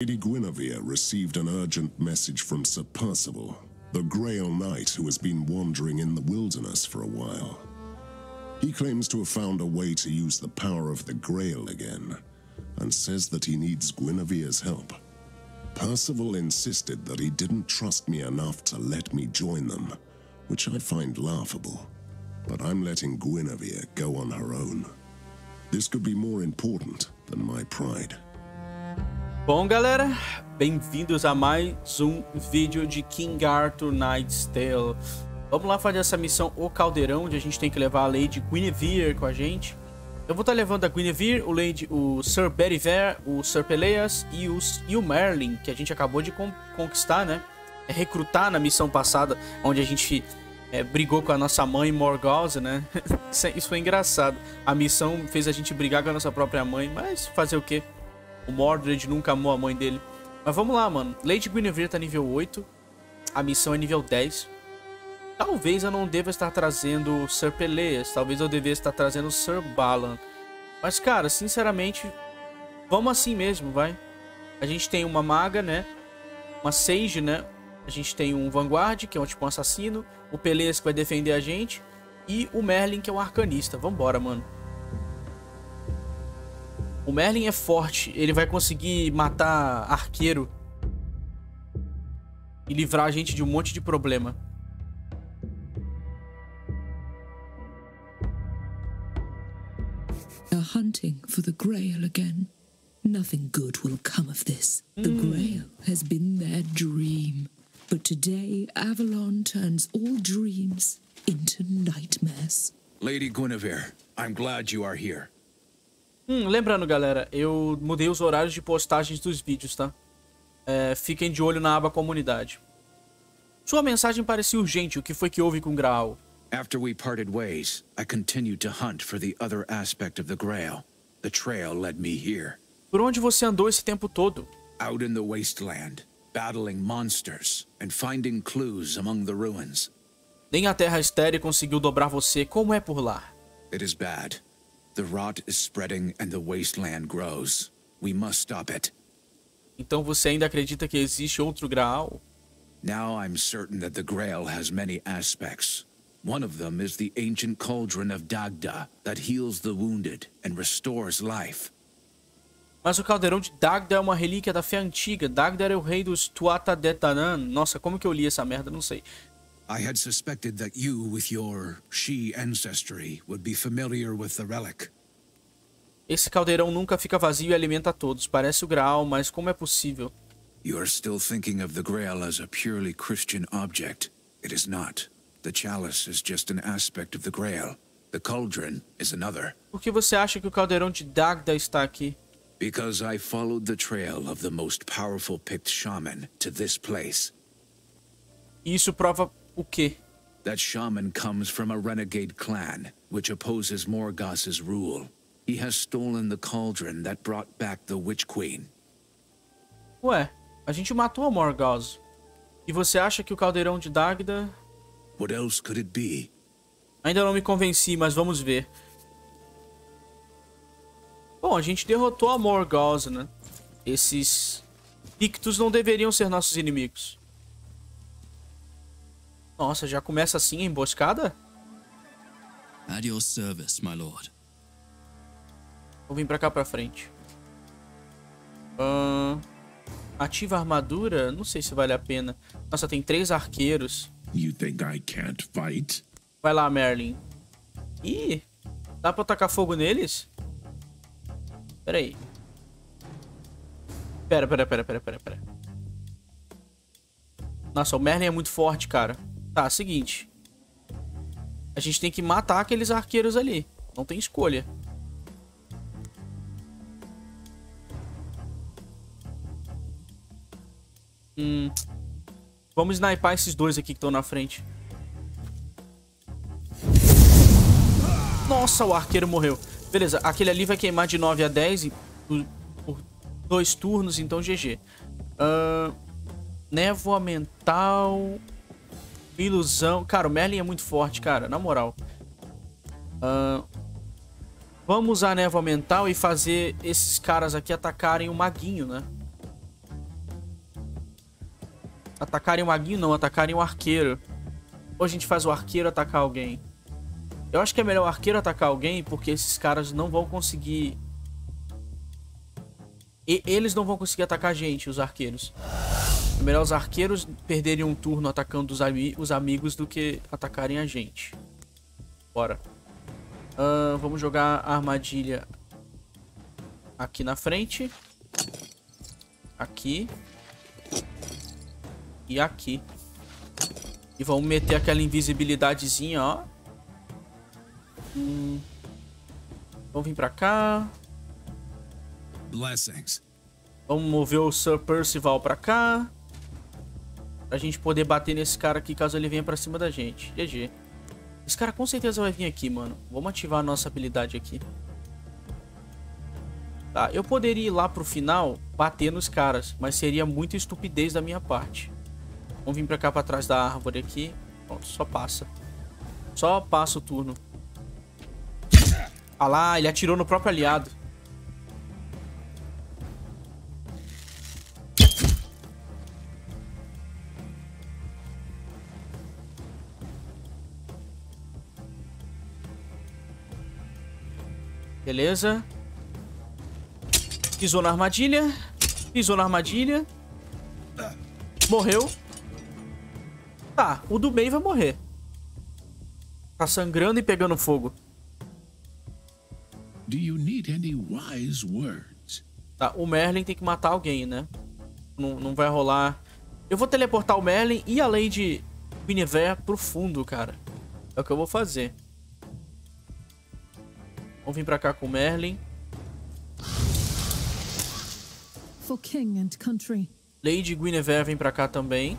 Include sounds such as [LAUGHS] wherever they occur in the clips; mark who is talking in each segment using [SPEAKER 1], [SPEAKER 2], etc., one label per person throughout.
[SPEAKER 1] Lady Guinevere received an urgent message from Sir Percival, the Grail Knight who has been wandering in the wilderness for a while. He claims to have found a way to use the power of the Grail again, and says that he needs Guinevere's help. Percival insisted that he didn't trust me enough to let me join them, which I find laughable. But I'm letting Guinevere go on her own. This could be more important than my pride.
[SPEAKER 2] Bom, galera, bem-vindos a mais um vídeo de King Arthur Knight's Tale. Vamos lá fazer essa missão O Caldeirão, onde a gente tem que levar a Lady Guinevere com a gente. Eu vou estar levando a Guinevere, o, Lady, o Sir Beriver, o Sir Peleas e, os, e o Merlin, que a gente acabou de con conquistar, né? É recrutar na missão passada, onde a gente é, brigou com a nossa mãe Morgause, né? [LAUGHS] Isso foi engraçado. A missão fez a gente brigar com a nossa própria mãe, mas fazer o quê? O Mordred nunca amou a mãe dele. Mas vamos lá, mano. Lady Guinevere tá nível 8. A missão é nível 10. Talvez eu não deva estar trazendo Sir Peleas. Talvez eu devesse estar trazendo Sir Balan. Mas, cara, sinceramente, vamos assim mesmo, vai. A gente tem uma maga, né? Uma Sage, né? A gente tem um Vanguard, que é um tipo um assassino. O Peleas, que vai defender a gente. E o Merlin, que é um arcanista. Vambora, mano. O Merlin é forte. Ele vai conseguir matar arqueiro. E livrar a gente de um monte de problema.
[SPEAKER 3] They're hunting for the Grail again. Nothing good will come of this. The Grail has been their dream. But today, Avalon turns all dreams into nightmares.
[SPEAKER 4] Lady Guinevere, I'm glad you are here.
[SPEAKER 2] Hum, lembrando, galera, eu mudei os horários de postagens dos vídeos, tá? É, fiquem de olho na aba comunidade. Sua mensagem parecia urgente. O que foi que houve com Graal?
[SPEAKER 4] After we parted ways, I continued to hunt for the other aspect of the Grail. The trail led me here.
[SPEAKER 2] Por onde você andou esse tempo todo?
[SPEAKER 4] Out in the wasteland, battling monsters and finding clues among the ruins.
[SPEAKER 2] Nem a Terra Estéreo conseguiu dobrar você. Como é por lá?
[SPEAKER 4] It is bad. The rot is spreading and the wasteland grows. We must stop it.
[SPEAKER 2] Então você ainda acredita que existe outro Graal?
[SPEAKER 4] Now I'm certain that the Grail has many aspects. One of them is the ancient cauldron of Dagda that heals the wounded and restores life.
[SPEAKER 2] Mas o caldeirão de Dagda é uma relíquia da fé antiga. Dagda era o rei dos Tuatha De Danann. Nossa, como que eu li essa merda? Não sei.
[SPEAKER 4] I had suspected that you, with your she ancestry, would be familiar with the relic.
[SPEAKER 2] Esse caldeirão nunca fica vazio e alimenta todos. Parece o Graal, mas como é possível?
[SPEAKER 4] You are still thinking of the Grail as a purely Christian object. It is not. The chalice is just an aspect of the Grail. The cauldron is another.
[SPEAKER 2] Por que você acha que o caldeirão de Dagda está aqui?
[SPEAKER 4] Because I followed the trail of the most powerful picked shaman to this place.
[SPEAKER 2] Isso prova o quê?
[SPEAKER 4] That shaman comes from a renegade clan, which opposes Morgos's rule. He has stolen the cauldron that brought back the Witch Queen.
[SPEAKER 2] Ué, a gente matou a Morgause. E você acha que o caldeirão de Dagda...
[SPEAKER 4] What else could it be?
[SPEAKER 2] Ainda não me convenci, mas vamos ver. Bom, a gente derrotou a Morgause, né? Esses Pictos não deveriam ser nossos inimigos. Nossa, já começa assim a emboscada?
[SPEAKER 5] At your service, my lord.
[SPEAKER 2] Vou vir pra cá pra frente. Ahn, ativa a armadura? Não sei se vale a pena. Nossa, tem três arqueiros.
[SPEAKER 1] You think I can't fight?
[SPEAKER 2] Vai lá, Merlin. Ih, dá pra tacar fogo neles? Pera aí. Pera, pera, pera, pera, pera, pera. Nossa, o Merlin é muito forte, cara. Tá, seguinte. A gente tem que matar aqueles arqueiros ali. Não tem escolha. Hum. Vamos sniper esses dois aqui que estão na frente. Nossa, o arqueiro morreu. Beleza, aquele ali vai queimar de 9 a 10 e, por, por dois turnos, então GG. Uh, névoa mental. Ilusão. Cara, o Merlin é muito forte, cara, na moral. Uh, vamos usar a névoa mental e fazer esses caras aqui atacarem o maguinho, né? Atacarem o maguinho não, atacarem o arqueiro. Ou a gente faz o arqueiro atacar alguém. Eu acho que é melhor o arqueiro atacar alguém, porque esses caras não vão conseguir... E eles não vão conseguir atacar a gente, os arqueiros. É melhor os arqueiros perderem um turno atacando os, ami os amigos do que atacarem a gente. Bora. Uh, vamos jogar a armadilha aqui na frente. Aqui. E aqui. E vamos meter aquela invisibilidadezinha, ó. Hum. Vamos vir pra cá.
[SPEAKER 4] Blessings.
[SPEAKER 2] Vamos mover o Sir Percival pra cá. Pra gente poder bater nesse cara aqui caso ele venha pra cima da gente. GG. Esse cara com certeza vai vir aqui, mano. Vamos ativar a nossa habilidade aqui. Tá, eu poderia ir lá pro final bater nos caras, mas seria muita estupidez da minha parte. Vamos vir pra cá pra trás da árvore aqui. Pronto, só passa. Só passa o turno. Ah lá, ele atirou no próprio aliado. Beleza. Pisou na armadilha. Pisou na armadilha. Morreu. Tá, o do meio vai morrer. Tá sangrando e pegando fogo.
[SPEAKER 6] Do you need any wise words?
[SPEAKER 2] Tá, o Merlin tem que matar alguém, né? Não, não vai rolar. Eu vou teleportar o Merlin e a Lady Guinevere pro fundo, cara. É o que eu vou fazer. Vamos vir pra cá com o Merlin.
[SPEAKER 7] For king and country.
[SPEAKER 2] Lady Guinevere vem pra cá também.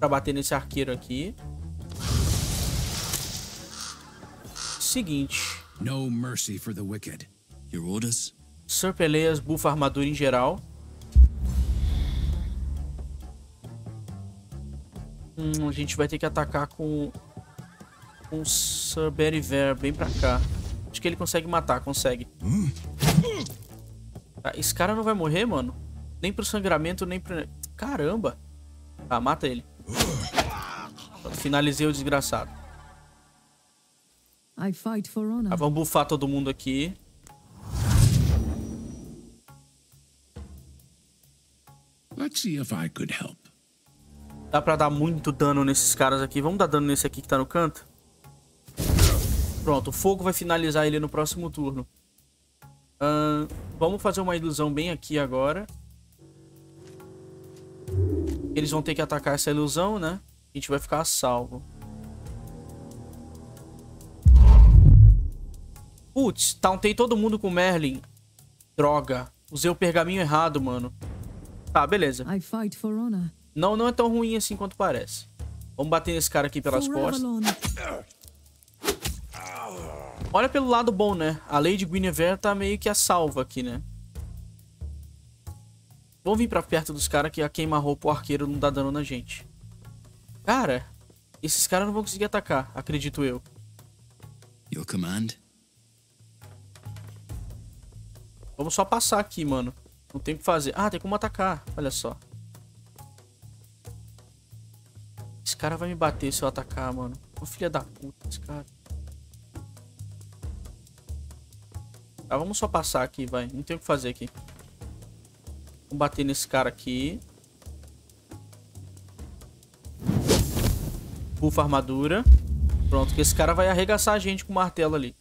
[SPEAKER 2] Pra bater nesse arqueiro aqui. Seguinte.
[SPEAKER 4] No mercy for the wicked.
[SPEAKER 5] Your orders?
[SPEAKER 2] Sir Peleas bufa armadura em geral. Hum, a gente vai ter que atacar com com Sir Beriver bem pra cá. Acho que ele consegue matar, consegue. Tá, esse cara não vai morrer, mano? Nem pro sangramento, nem pro... Caramba! Tá, mata ele. Finalizei o desgraçado.
[SPEAKER 7] I fight for honor.
[SPEAKER 2] Tá, vamos bufar todo mundo aqui.
[SPEAKER 6] Let's see if I could help.
[SPEAKER 2] Dá pra dar muito dano nesses caras aqui. Vamos dar dano nesse aqui que tá no canto? Pronto, o fogo vai finalizar ele no próximo turno. Uh, vamos fazer uma ilusão bem aqui agora. Eles vão ter que atacar essa ilusão, né? A gente vai ficar salvo. Putz, tauntei todo mundo com Merlin. Droga. Usei o pergaminho errado, mano. Tá, beleza. Não, não é tão ruim assim quanto parece. Vamos bater nesse cara aqui pelas costas. Olha pelo lado bom, né? A Lady Guinevere tá meio que a salva aqui, né? Vamos vir pra perto dos caras que a queima-roupa o arqueiro não dá dano na gente. Cara, esses caras não vão conseguir atacar, acredito eu.
[SPEAKER 5] Your command?
[SPEAKER 2] Vamos só passar aqui, mano. Não tem o que fazer. Ah, tem como atacar. Olha só. Esse cara vai me bater se eu atacar, mano. Ô filha da puta, esse cara. Tá, vamos só passar aqui, vai. Não tem o que fazer aqui. Vamos bater nesse cara aqui. Bufa armadura. Pronto, que esse cara vai arregaçar a gente com o martelo ali.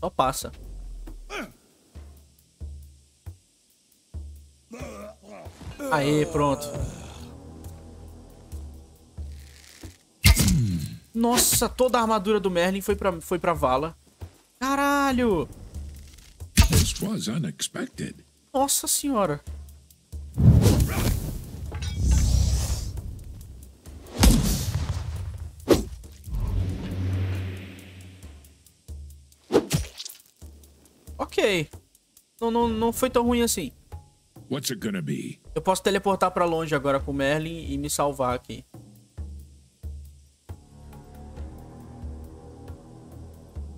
[SPEAKER 2] Só passa. Aê, pronto. Nossa, toda a armadura do Merlin foi pra, foi pra vala. Caralho!
[SPEAKER 6] This was unexpected.
[SPEAKER 2] Nossa senhora. Ok. Não, não, não foi tão ruim assim.
[SPEAKER 6] What's it gonna be?
[SPEAKER 2] Eu posso teleportar pra longe agora com o Merlin e me salvar aqui.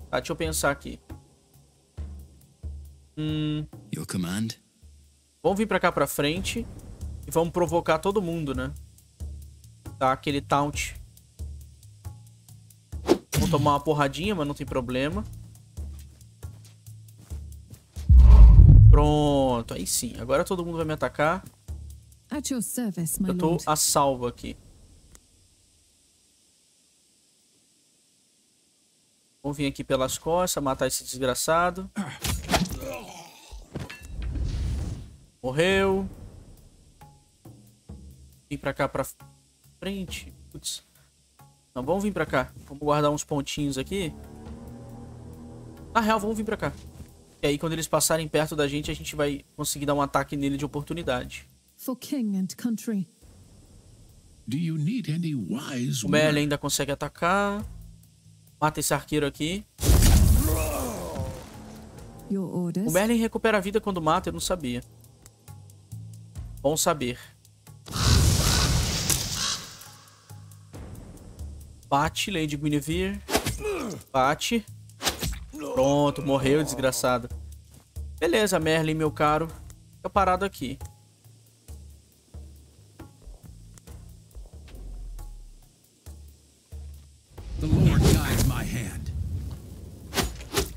[SPEAKER 2] Tá, deixa eu pensar aqui. Hum,
[SPEAKER 5] Your command?
[SPEAKER 2] vamos vir pra cá pra frente. E vamos provocar todo mundo, né? Tá, aquele taunt. Vamos tomar uma porradinha, mas não tem problema. Pronto, aí sim. Agora todo mundo vai me atacar.
[SPEAKER 7] At your service, my
[SPEAKER 2] Eu tô a salvo aqui. Vamos vir aqui pelas costas, matar esse desgraçado. Morreu. Vim pra cá pra frente. Putz. Não, vamos vir pra cá. Vamos guardar uns pontinhos aqui. Na real, vamos vir pra cá. E aí, quando eles passarem perto da gente, a gente vai conseguir dar um ataque nele de oportunidade.
[SPEAKER 7] For king and country.
[SPEAKER 6] Do you need any wise
[SPEAKER 2] O Merlin ainda consegue atacar. Mata esse arqueiro aqui. O Merlin recupera a vida quando mata, eu não sabia. Bom saber. Bate, Lady Guinevere. Bate. Pronto, morreu, desgraçado. Beleza, Merlin, meu caro. Fica parado aqui.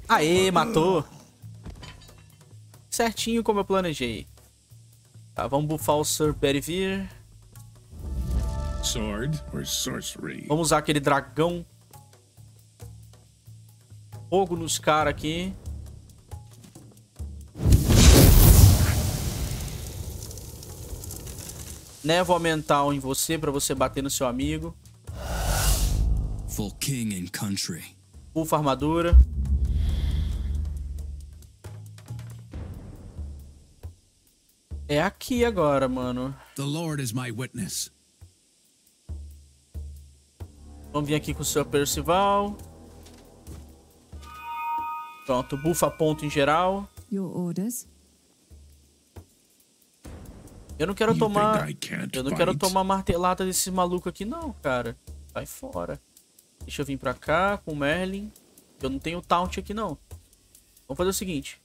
[SPEAKER 2] Aê, matou. Certinho como eu planejei. Tá, vamos buffar o Sir Bedivere.
[SPEAKER 6] Sword or sorcery?
[SPEAKER 2] Vamos usar aquele dragão. Fogo nos caras aqui. Névoa mental em você pra você bater no seu amigo.
[SPEAKER 5] For king and country.
[SPEAKER 2] Bufa armadura. É aqui agora, mano.
[SPEAKER 4] The Lord is my witness.
[SPEAKER 2] Vamos vir aqui com o seu Percival. Pronto, bufa ponto em geral.
[SPEAKER 7] Your orders.
[SPEAKER 2] Eu não quero
[SPEAKER 6] You
[SPEAKER 2] tomar. Eu não quero tomar martelada desse maluco aqui, não, cara. Sai fora. Deixa eu vir pra cá com o Merlin. Eu não tenho taunt aqui, não. Vamos fazer o seguinte.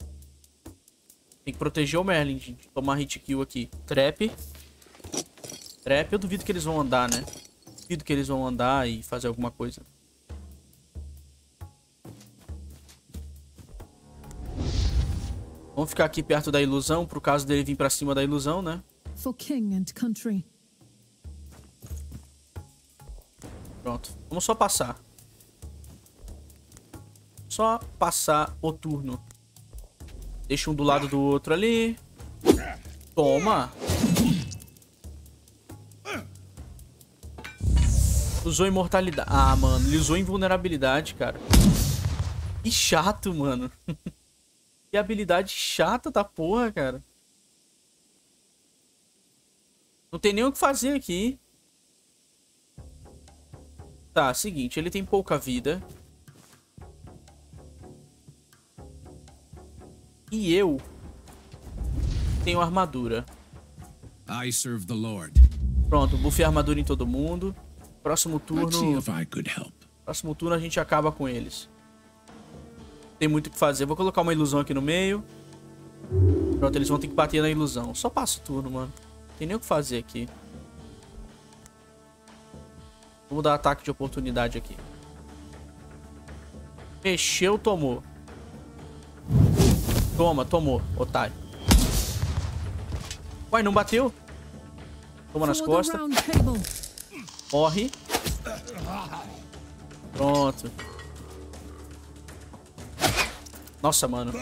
[SPEAKER 2] Tem que proteger o Merlin de tomar hit kill aqui. Trap. Trap, eu duvido que eles vão andar, né? Duvido que eles vão andar e fazer alguma coisa. Vamos ficar aqui perto da ilusão, pro caso dele vir pra cima da ilusão, né?
[SPEAKER 7] For king and country.
[SPEAKER 2] Pronto. Vamos só passar. Só passar o turno. Deixa um do lado do outro ali. Toma. Usou imortalidade. Ah, mano. Ele usou invulnerabilidade, cara. Que chato, mano. [LAUGHS] que habilidade chata da porra, cara. Não tem nem o que fazer aqui. Tá, seguinte, ele tem pouca vida. E eu tenho armadura.
[SPEAKER 4] I serve the Lord.
[SPEAKER 2] Pronto, buffei a armadura em todo mundo. Próximo turno, próximo turno a gente acaba com eles. Tem muito o que fazer. Vou colocar uma ilusão aqui no meio. Pronto, eles vão ter que bater na ilusão. Só passa o turno, mano. Tem nem o que fazer aqui. Vamos dar ataque de oportunidade aqui. Mexeu, tomou. Toma, tomou, otário. Uai, não bateu? Toma nas costas. Morre. Pronto. Nossa, mano.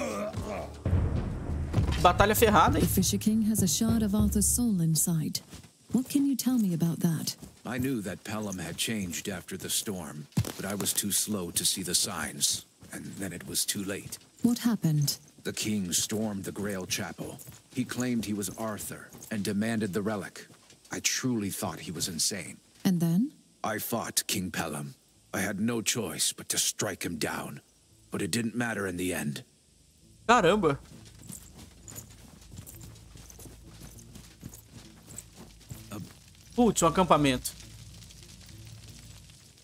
[SPEAKER 2] Batalha ferrada,
[SPEAKER 7] The
[SPEAKER 2] hein?
[SPEAKER 7] Fisher King has a shard of Arthur's soul inside. What can you tell me about that?
[SPEAKER 4] I knew that Pelham had changed after the storm, but I was too slow to see the signs, and then it was too late.
[SPEAKER 7] What happened?
[SPEAKER 4] The king stormed the Grail Chapel. He claimed he was Arthur and demanded the relic. I truly thought he was insane.
[SPEAKER 7] And then?
[SPEAKER 4] I fought King Pelham. I had no choice but to strike him down. But it didn't matter in the end.
[SPEAKER 2] Caramba. Putz, um acampamento.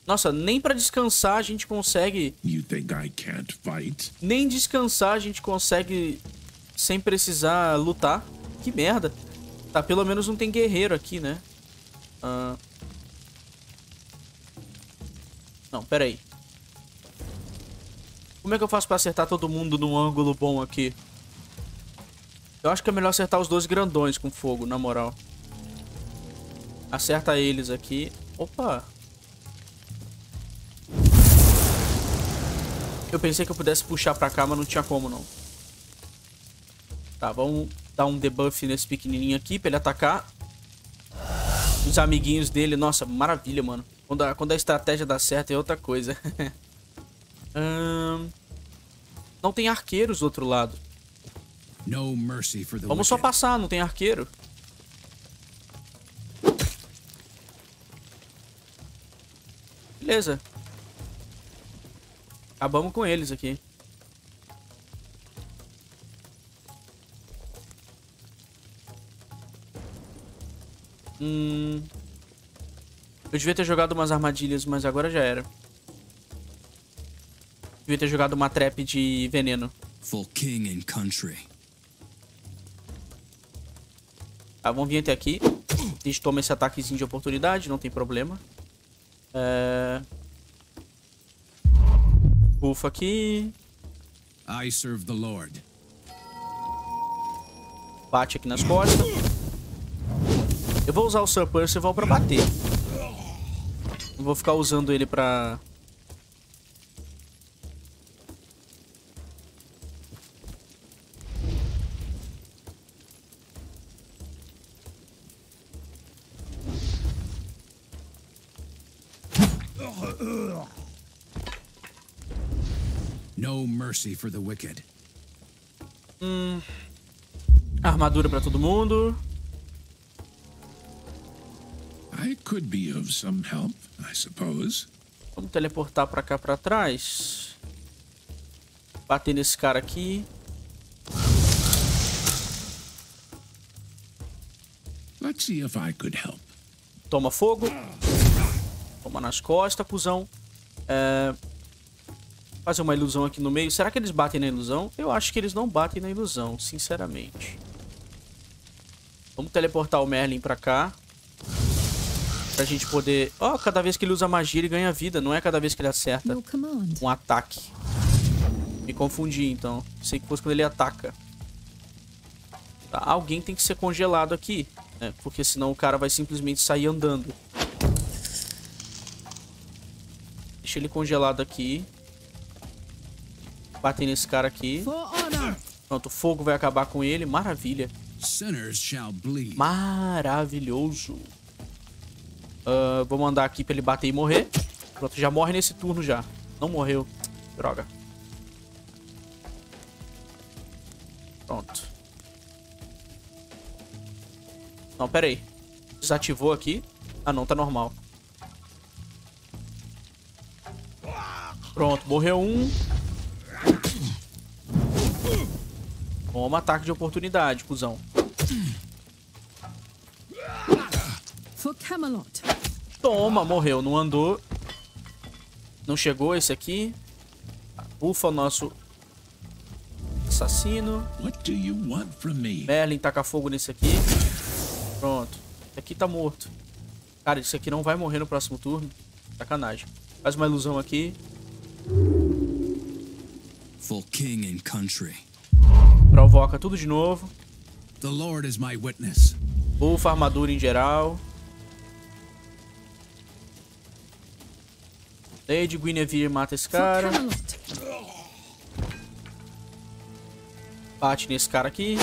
[SPEAKER 2] Nossa, nem pra descansar a gente consegue...
[SPEAKER 6] You think I can't fight?
[SPEAKER 2] Nem descansar a gente consegue sem precisar lutar. Que merda. Tá, pelo menos não tem guerreiro aqui, né? Ah... Não, pera aí. Como é que eu faço pra acertar todo mundo num ângulo bom aqui? Eu acho que é melhor acertar os dois grandões com fogo, na moral. Acerta eles aqui. Opa! Eu pensei que eu pudesse puxar pra cá, mas não tinha como, não. Tá, vamos dar um debuff nesse pequenininho aqui pra ele atacar. Os amiguinhos dele, nossa, maravilha, mano. Quando a, quando a estratégia dá certo é outra coisa. [LAUGHS] hum, não tem arqueiros do outro lado. Vamos só passar, não tem arqueiro. Beleza. Acabamos com eles aqui. Hum... Eu devia ter jogado umas armadilhas, mas agora já era. Devia ter jogado uma trap de veneno. For king and country. Tá, vamos vir até aqui. A gente toma esse ataquezinho de oportunidade, não tem problema. É... Bufa aqui. I serve the Lord. Bate aqui nas costas. Eu vou usar o Sir Percival pra bater. Não vou ficar usando ele pra...
[SPEAKER 4] No mercy for the wicked.
[SPEAKER 2] Hum. Armadura pra todo mundo.
[SPEAKER 6] I could be of some help, I suppose.
[SPEAKER 2] Vamos teleportar pra cá pra trás. Bater nesse cara aqui.
[SPEAKER 6] Let's see if I could help.
[SPEAKER 2] Toma fogo. Toma nas costas, cuzão. É... Fazer uma ilusão aqui no meio. Será que eles batem na ilusão? Eu acho que eles não batem na ilusão, sinceramente. Vamos teleportar o Merlin pra cá. Pra gente poder... Ó, oh, cada vez que ele usa magia ele ganha vida. Não é cada vez que ele acerta um ataque. Me confundi, então. Sei que fosse quando ele ataca. Tá, alguém tem que ser congelado aqui. Né? Porque senão o cara vai simplesmente sair andando. Deixa ele congelado aqui. Bater nesse cara aqui. Pronto, o fogo vai acabar com ele. Maravilha. Maravilhoso. Uh, vou mandar aqui pra ele bater e morrer. Pronto, já morre nesse turno já. Não morreu. Droga. Pronto. Não, pera aí. Desativou aqui. Ah, não, tá normal. Pronto, morreu um. Toma ataque de oportunidade, cuzão. For Camelot. Toma, morreu. Não andou. Não chegou esse aqui. Ufa, o nosso assassino. Merlin taca fogo nesse aqui. Pronto. Esse aqui tá morto. Cara, esse aqui não vai morrer no próximo turno. Sacanagem. Faz uma ilusão aqui. For king and country. Provoca tudo de novo. The Lord is my witness. Bufa armadura em geral. Lady Guinevere mata esse cara. Bate nesse cara aqui.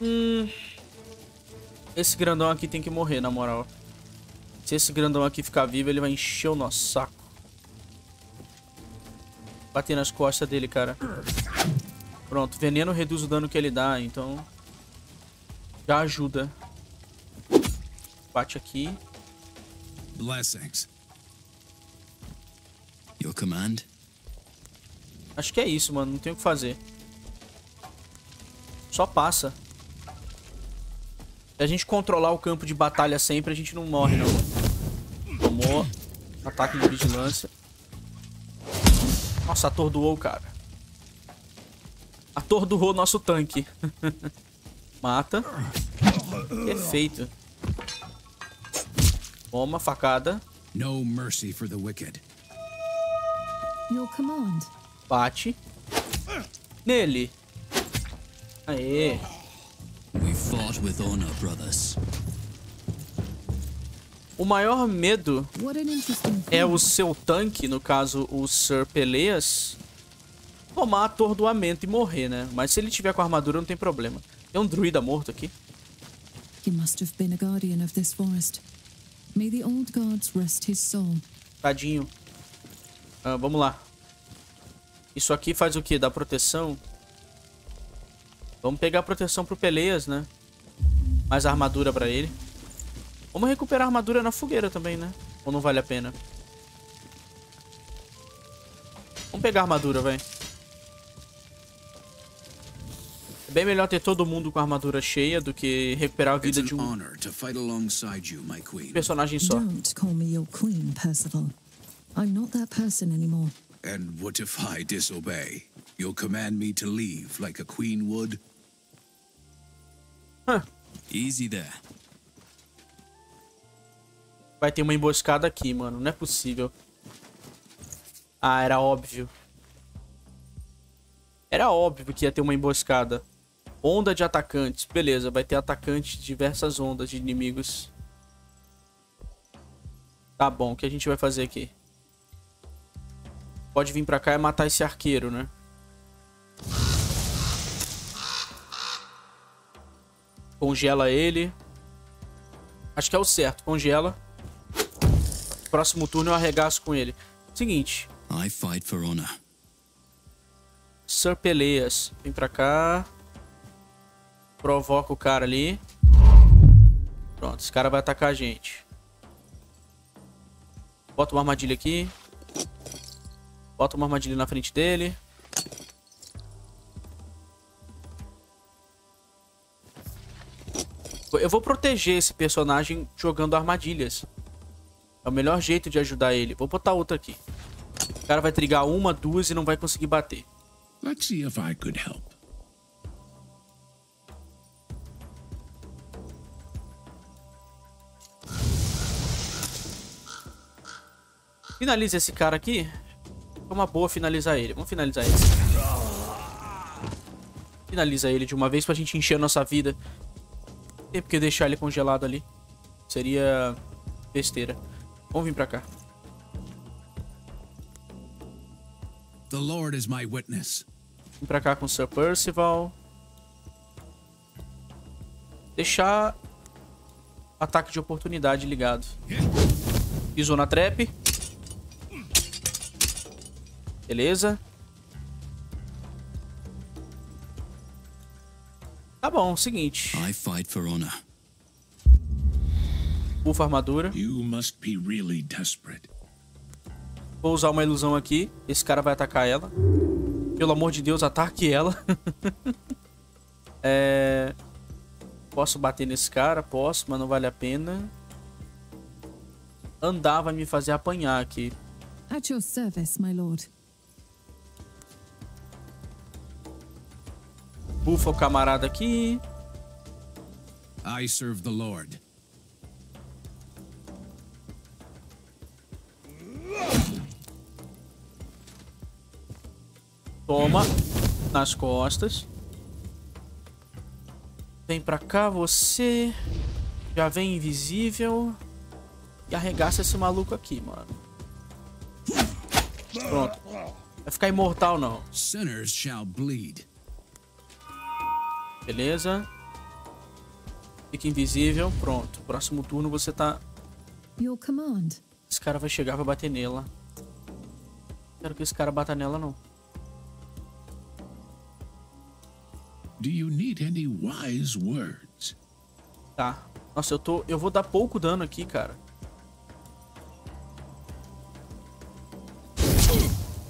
[SPEAKER 2] Hum. Esse grandão aqui tem que morrer, na moral. Se esse grandão aqui ficar vivo, ele vai encher o nosso saco. Bater nas costas dele, cara. Pronto, veneno reduz o dano que ele dá, então... Já ajuda. Bate aqui. Blessings. Your command? Acho que é isso, mano. Não tem o que fazer. Só passa. Se a gente controlar o campo de batalha sempre, a gente não morre, não. Tomou. Ataque de vigilância. Nossa, atordoou o cara. Atordoou nosso tanque. [LAUGHS] Mata. Perfeito. Toma, facada.
[SPEAKER 4] No mercy for the wicked.
[SPEAKER 7] Your command.
[SPEAKER 2] Bate. Nele. Aê.
[SPEAKER 5] We fought with honor, brothers.
[SPEAKER 2] O maior medo é o seu tanque, no caso o Sir Peleas, tomar atordoamento e morrer, né? Mas se ele tiver com armadura não tem problema. Tem um druida morto aqui. Tadinho. Ah, vamos lá. Isso aqui faz o que? Dá proteção? Vamos pegar proteção pro Peleas, né? Mais armadura pra ele. Vamos recuperar a armadura na fogueira também, né? Ou não vale a pena? Vamos pegar a armadura, velho. É bem melhor ter todo mundo com a armadura cheia do que recuperar a vida de um personagem só.
[SPEAKER 7] Don't call me your queen, Percival. I'm not that person anymore.
[SPEAKER 4] And what if I disobey? You'll command me to leave like a queen would?
[SPEAKER 5] Easy there.
[SPEAKER 2] Vai ter uma emboscada aqui, mano. Não é possível. Ah, era óbvio. Era óbvio que ia ter uma emboscada. Onda de atacantes. Beleza, vai ter atacantes de diversas ondas de inimigos. Tá bom, o que a gente vai fazer aqui? Pode vir pra cá e matar esse arqueiro, né? Congela ele. Acho que é o certo. Congela. Próximo turno eu arregaço com ele. Seguinte.
[SPEAKER 5] I fight for honor.
[SPEAKER 2] Sir Peleas. Vem pra cá. Provoca o cara ali. Pronto, esse cara vai atacar a gente. Bota uma armadilha aqui. Bota uma armadilha na frente dele. Eu vou proteger esse personagem jogando armadilhas. É o melhor jeito de ajudar ele. Vou botar outra aqui. O cara vai trigar uma, duas e não vai conseguir bater.
[SPEAKER 6] Let's see if I could help.
[SPEAKER 2] Finaliza esse cara aqui. É uma boa finalizar ele. Vamos finalizar ele. Finaliza ele de uma vez pra gente encher a nossa vida. Tem porque deixar ele congelado ali. Seria besteira. Vamos vir pra cá.
[SPEAKER 4] The Lord is my witness.
[SPEAKER 2] Vim pra cá com o Sir Percival. Deixar ataque de oportunidade ligado. Pisou na trap. Beleza. Tá bom, seguinte.
[SPEAKER 5] I fight for honor.
[SPEAKER 2] Bufa armadura.
[SPEAKER 6] You must be really desperate.
[SPEAKER 2] Vou usar uma ilusão aqui. Esse cara vai atacar ela. Pelo amor de Deus, ataque ela. [LAUGHS] é... Posso bater nesse cara? Posso, mas não vale a pena. Andar vai me fazer apanhar aqui.
[SPEAKER 7] At your service, my lord.
[SPEAKER 2] Bufa o camarada aqui.
[SPEAKER 4] I serve the Lord.
[SPEAKER 2] Toma. Nas costas. Vem pra cá, você. Já vem invisível. E arregaça esse maluco aqui, mano. Pronto. Vai ficar imortal, não.
[SPEAKER 4] Sinners shall bleed.
[SPEAKER 2] Beleza. Fica invisível. Pronto. Próximo turno você tá...
[SPEAKER 7] Your command.
[SPEAKER 2] Esse cara vai chegar e vai bater nela. Quero que esse cara bata nela, não.
[SPEAKER 6] Do you need any wise words?
[SPEAKER 2] Tá. Nossa, eu tô... Eu vou dar pouco dano aqui, cara.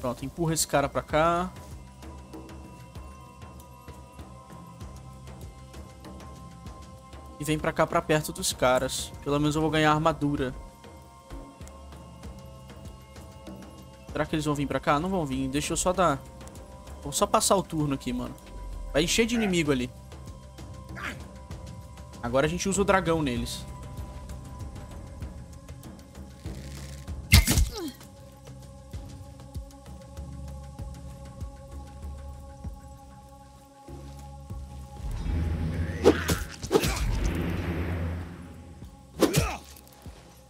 [SPEAKER 2] Pronto, empurra esse cara pra cá. E vem pra cá, pra perto dos caras. Pelo menos eu vou ganhar armadura. Será que eles vão vir pra cá? Não vão vir. Deixa eu só dar... Vou só passar o turno aqui, mano. Vai encher de inimigo ali. Agora a gente usa o dragão neles.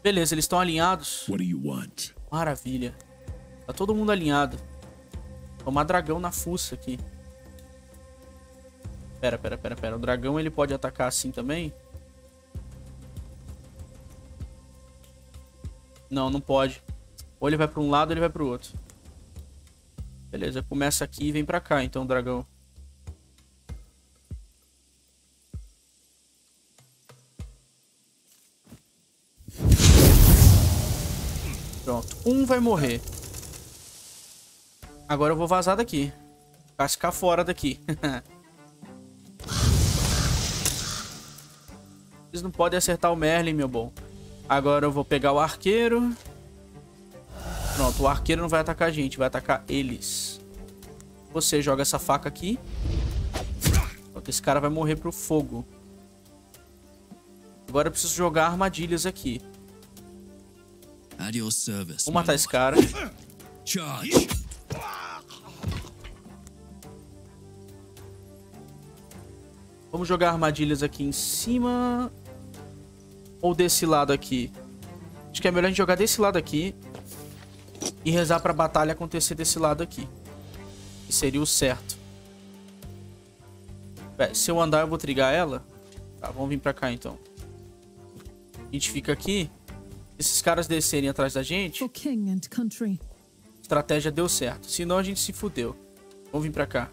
[SPEAKER 2] Beleza, eles estão alinhados. Maravilha. Tá todo mundo alinhado. Tomar dragão na fuça aqui. Pera, pera, pera, pera. O dragão ele pode atacar assim também? Não, não pode. Ou ele vai pra um lado ou ele vai pro outro. Beleza, começa aqui e vem pra cá então, dragão. Pronto, um vai morrer. Agora eu vou vazar daqui. Cascar fora daqui. [LAUGHS] Vocês não podem acertar o Merlin, meu bom. Agora eu vou pegar o arqueiro. Pronto, o arqueiro não vai atacar a gente, vai atacar eles. Você joga essa faca aqui. Pronto, esse cara vai morrer pro fogo. Agora eu preciso jogar armadilhas aqui. Vou matar esse cara. Vamos jogar armadilhas aqui em cima. Ou desse lado aqui. Acho que é melhor a gente jogar desse lado aqui. E rezar pra batalha acontecer desse lado aqui. Que seria o certo. Se eu andar eu vou trigar ela. Tá, vamos vir pra cá então. A gente fica aqui. Esses caras descerem atrás da gente.
[SPEAKER 7] For king and country.
[SPEAKER 2] Estratégia deu certo. Senão a gente se fudeu. Vamos vir pra cá.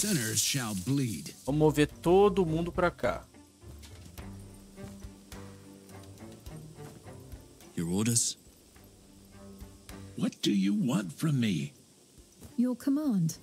[SPEAKER 4] Sinners shall bleed.
[SPEAKER 2] Vamos mover todo mundo pra cá.
[SPEAKER 5] Your orders?
[SPEAKER 6] What do you want from me?
[SPEAKER 7] Your command.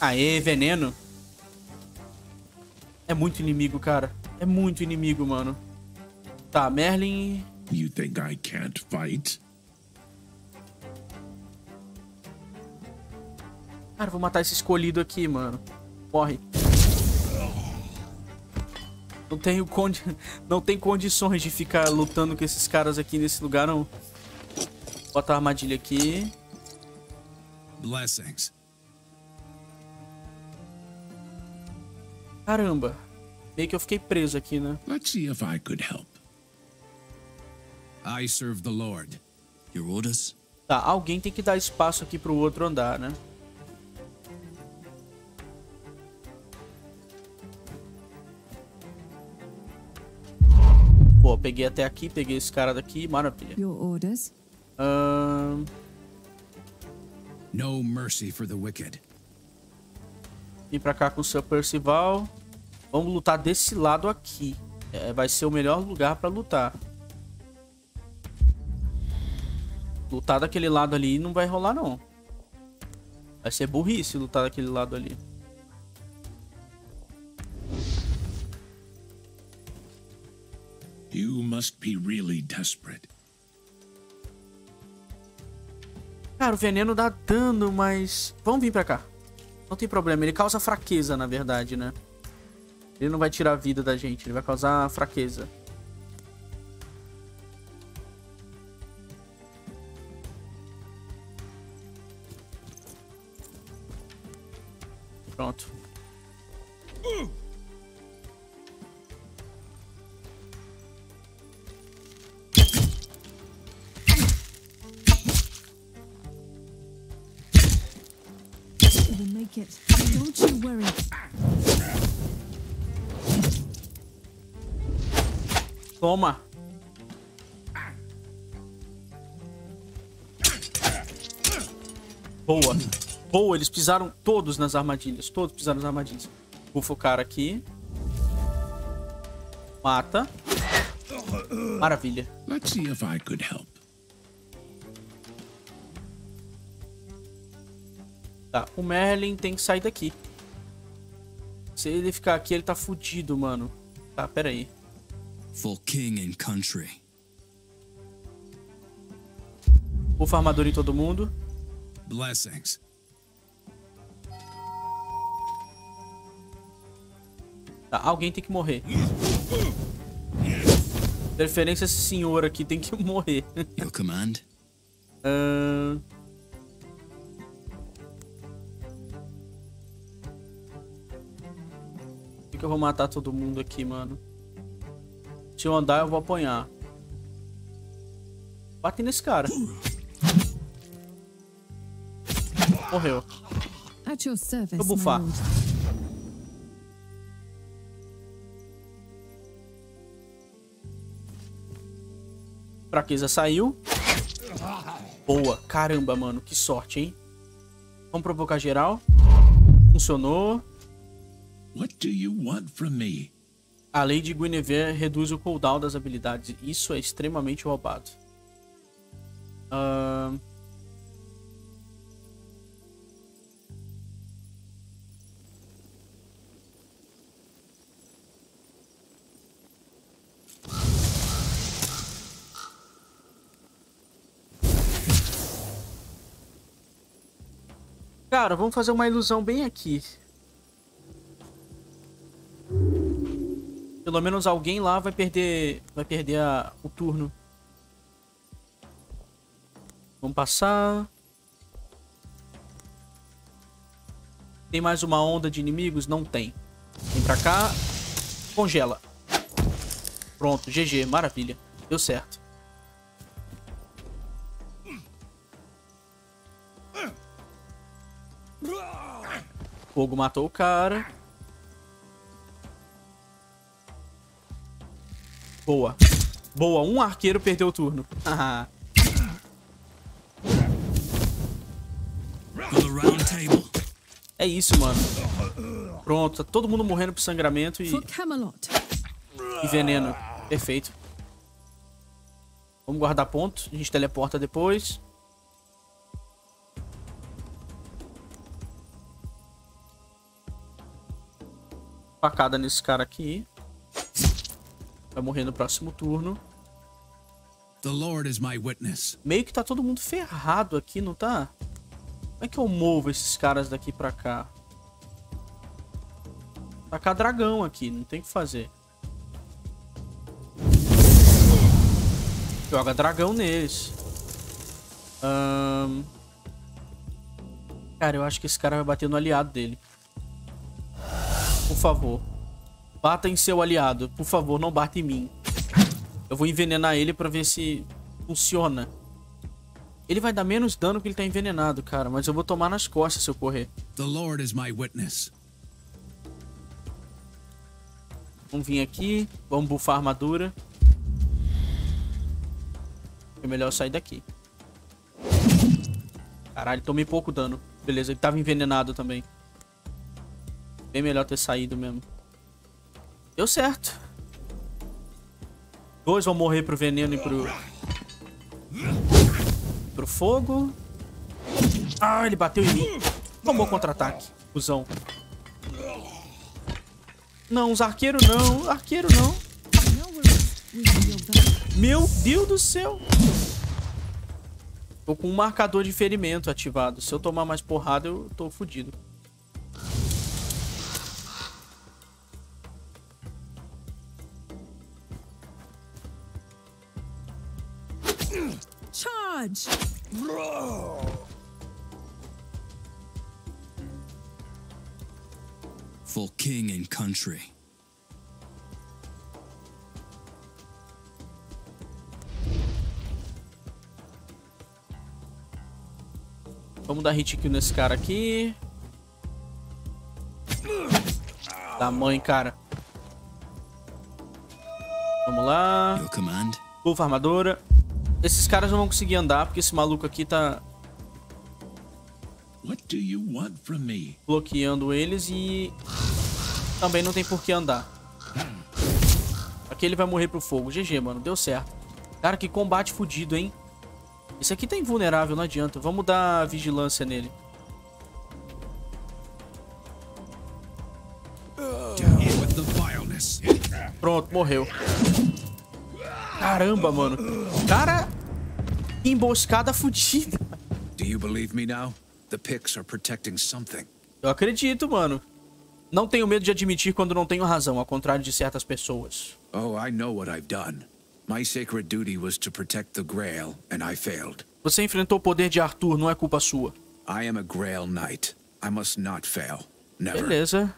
[SPEAKER 2] Aê, veneno. É muito inimigo, cara. É muito inimigo, mano. Tá, Merlin.
[SPEAKER 6] You think I can't fight?
[SPEAKER 2] Cara, vou matar esse escolhido aqui, mano. Morre. Não tenho condi... [LAUGHS] Não tem condições de ficar lutando com esses caras aqui nesse lugar, não. Bota a armadilha aqui.
[SPEAKER 4] Blessings.
[SPEAKER 2] Caramba. Meio que eu fiquei preso aqui, né?
[SPEAKER 6] Let's see if I could help.
[SPEAKER 4] I serve the Lord.
[SPEAKER 5] Your orders?
[SPEAKER 2] Tá, alguém tem que dar espaço aqui pro outro andar, né? Pô, peguei até aqui, peguei esse cara daqui, maravilha.
[SPEAKER 7] Your orders.
[SPEAKER 2] Ahn,
[SPEAKER 4] No mercy for the wicked.
[SPEAKER 2] Vim pra cá com o seu Percival. Vamos lutar desse lado aqui. É, vai ser o melhor lugar pra lutar. Lutar daquele lado ali não vai rolar, não. Vai ser burrice lutar daquele lado ali.
[SPEAKER 6] You must be really desperate.
[SPEAKER 2] Cara, o veneno dá dano, mas... Vamos vir pra cá. Não tem problema, ele causa fraqueza, na verdade, né? Ele não vai tirar a vida da gente, ele vai causar fraqueza. Pronto. Boa. Boa, eles pisaram todos nas armadilhas. Todos pisaram nas armadilhas. Bufa o cara aqui. Mata. Maravilha.
[SPEAKER 6] Let's see if I could help.
[SPEAKER 2] Tá, o Merlin tem que sair daqui. Se ele ficar aqui, ele tá fudido, mano. Tá, pera aí.
[SPEAKER 5] For king and country.
[SPEAKER 2] Bufa armadura em todo mundo.
[SPEAKER 5] Blessings.
[SPEAKER 2] Tá, alguém tem que morrer. Preferência esse senhor aqui tem que [LAUGHS] morrer.
[SPEAKER 5] Your command?
[SPEAKER 2] Por que eu vou matar todo mundo aqui, mano? Se eu andar, eu vou apanhar. Bate nesse cara. Morreu.
[SPEAKER 7] At your service,
[SPEAKER 2] Vou bufar. Fraqueza saiu. Boa. Caramba, mano. Que sorte, hein? Vamos provocar geral. Funcionou.
[SPEAKER 6] What do you want from me?
[SPEAKER 2] A lei de Guinevere reduz o cooldown das habilidades. Isso é extremamente roubado. Ahn. Cara, vamos fazer uma ilusão bem aqui. Pelo menos alguém lá vai perder, vai perder a- o turno. Vamos passar. Tem mais uma onda de inimigos? Não tem. Vem pra cá. Congela. Pronto, GG, maravilha. Deu certo. Fogo matou o cara. Boa. Boa, um arqueiro perdeu o turno.
[SPEAKER 5] Table.
[SPEAKER 2] é isso, mano. Pronto, tá todo mundo morrendo por sangramento e, e veneno. Perfeito. Vamos guardar ponto. A gente teleporta depois. Facada nesse cara aqui. Vai morrer no próximo turno.
[SPEAKER 4] The Lord is my witness.
[SPEAKER 2] Meio que tá todo mundo ferrado aqui, não tá? Como é que eu movo esses caras daqui pra cá? Tacar dragão aqui, não tem o que fazer. Joga dragão neles. Cara, eu acho que esse cara vai bater no aliado dele. Por favor. Bata em seu aliado. Por favor, não bata em mim. Eu vou envenenar ele pra ver se funciona. Ele vai dar menos dano que ele tá envenenado, cara. Mas eu vou tomar nas costas se eu correr.
[SPEAKER 4] The Lord is my witness.
[SPEAKER 2] Vamos vir aqui. Vamos buffar a armadura. É melhor sair daqui. Caralho, tomei pouco dano. Beleza, ele tava envenenado também. Bem melhor ter saído mesmo. Deu certo. Dois vão morrer pro veneno e pro... Pro fogo. Ah, ele bateu em mim. Tomou contra-ataque, cuzão. Não, os arqueiros não. Arqueiro não. Meu Deus do céu. Tô com um marcador de ferimento ativado. Se eu tomar mais porrada, eu tô fudido.
[SPEAKER 7] Charge!
[SPEAKER 5] For king and country.
[SPEAKER 2] Vamos dar hit kill nesse cara aqui. Da mãe, cara. Vamos lá.
[SPEAKER 5] Your command?
[SPEAKER 2] Bufa armadura. Esses caras não vão conseguir andar, porque esse maluco aqui tá...
[SPEAKER 6] What do you want from me?
[SPEAKER 2] bloqueando eles e também não tem por que andar. Aqui ele vai morrer pro fogo. GG, mano. Deu certo. Cara, que combate fudido, hein? Esse aqui tá invulnerável, não adianta. Vamos dar vigilância nele. Pronto, morreu. Caramba, mano. Cara, que emboscada fudida.
[SPEAKER 4] Do you believe me now? The Picts are protecting something.
[SPEAKER 2] Eu acredito, mano. Não tenho medo de admitir quando não tenho razão, ao contrário de certas pessoas.
[SPEAKER 4] Oh, I know what I've done. My sacred duty was to protect the Grail, and I failed.
[SPEAKER 2] Você enfrentou o poder de Arthur, não é culpa sua.
[SPEAKER 4] I am a Grail Knight. I must not fail. Never.
[SPEAKER 2] Beleza.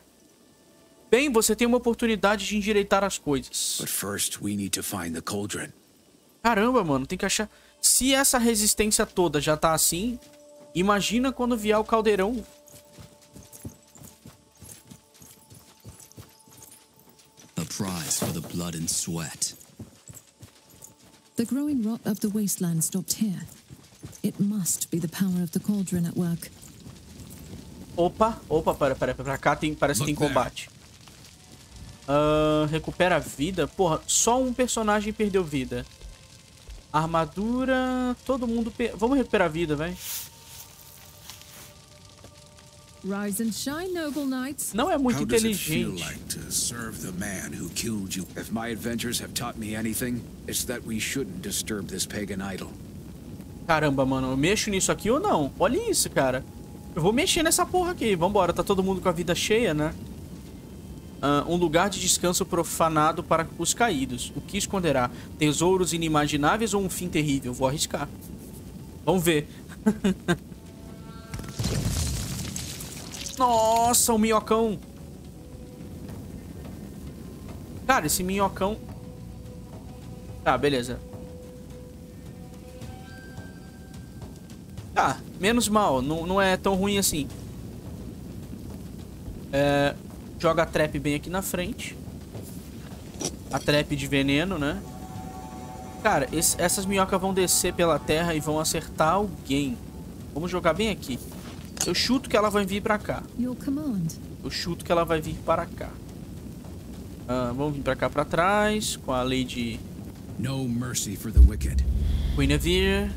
[SPEAKER 2] Bem, você tem uma oportunidade de endireitar as coisas.
[SPEAKER 4] But first, we need to find the cauldron.
[SPEAKER 2] Caramba, mano, tem que achar. Se essa resistência toda já tá assim, imagina quando vier o caldeirão.
[SPEAKER 5] A prize for the blood and sweat.
[SPEAKER 7] The growing rot of the wasteland stopped here. It must be the power of the cauldron at work.
[SPEAKER 2] Opa, opa, para, para, pra cá tem, parece que tem combate. Ahn, recupera a vida. Porra, só um personagem perdeu vida. Armadura. Todo mundo. Per... Vamos recuperar a vida, velho.
[SPEAKER 7] Rise and shine, noble knights.
[SPEAKER 2] Não é muito
[SPEAKER 4] How does it feel
[SPEAKER 2] inteligente.
[SPEAKER 4] like to serve the man who killed you? If my adventures have taught me anything, it's that we shouldn't disturb this pagan idol.
[SPEAKER 2] Caramba, mano, eu mexo nisso aqui ou não? Olha isso, cara. Eu vou mexer nessa porra aqui. Vambora, tá todo mundo com a vida cheia, né? Ah, um lugar de descanso profanado para os caídos. O que esconderá? Tesouros inimagináveis ou um fim terrível? Vou arriscar. Vamos ver. [LAUGHS] Nossa, o minhocão. Cara, esse minhocão... Tá, beleza. Tá, menos mal. Não, não é tão ruim assim. É, joga a trap bem aqui na frente. A trap de veneno, né? Cara, esse- essas minhocas vão descer pela terra e vão acertar alguém. Vamos jogar bem aqui. Eu chuto que ela vai vir pra cá. Eu chuto que ela vai vir para cá. Ah, vamos vir pra cá pra trás. Com a Lady
[SPEAKER 4] No mercy for the wicked.
[SPEAKER 2] Guinevere.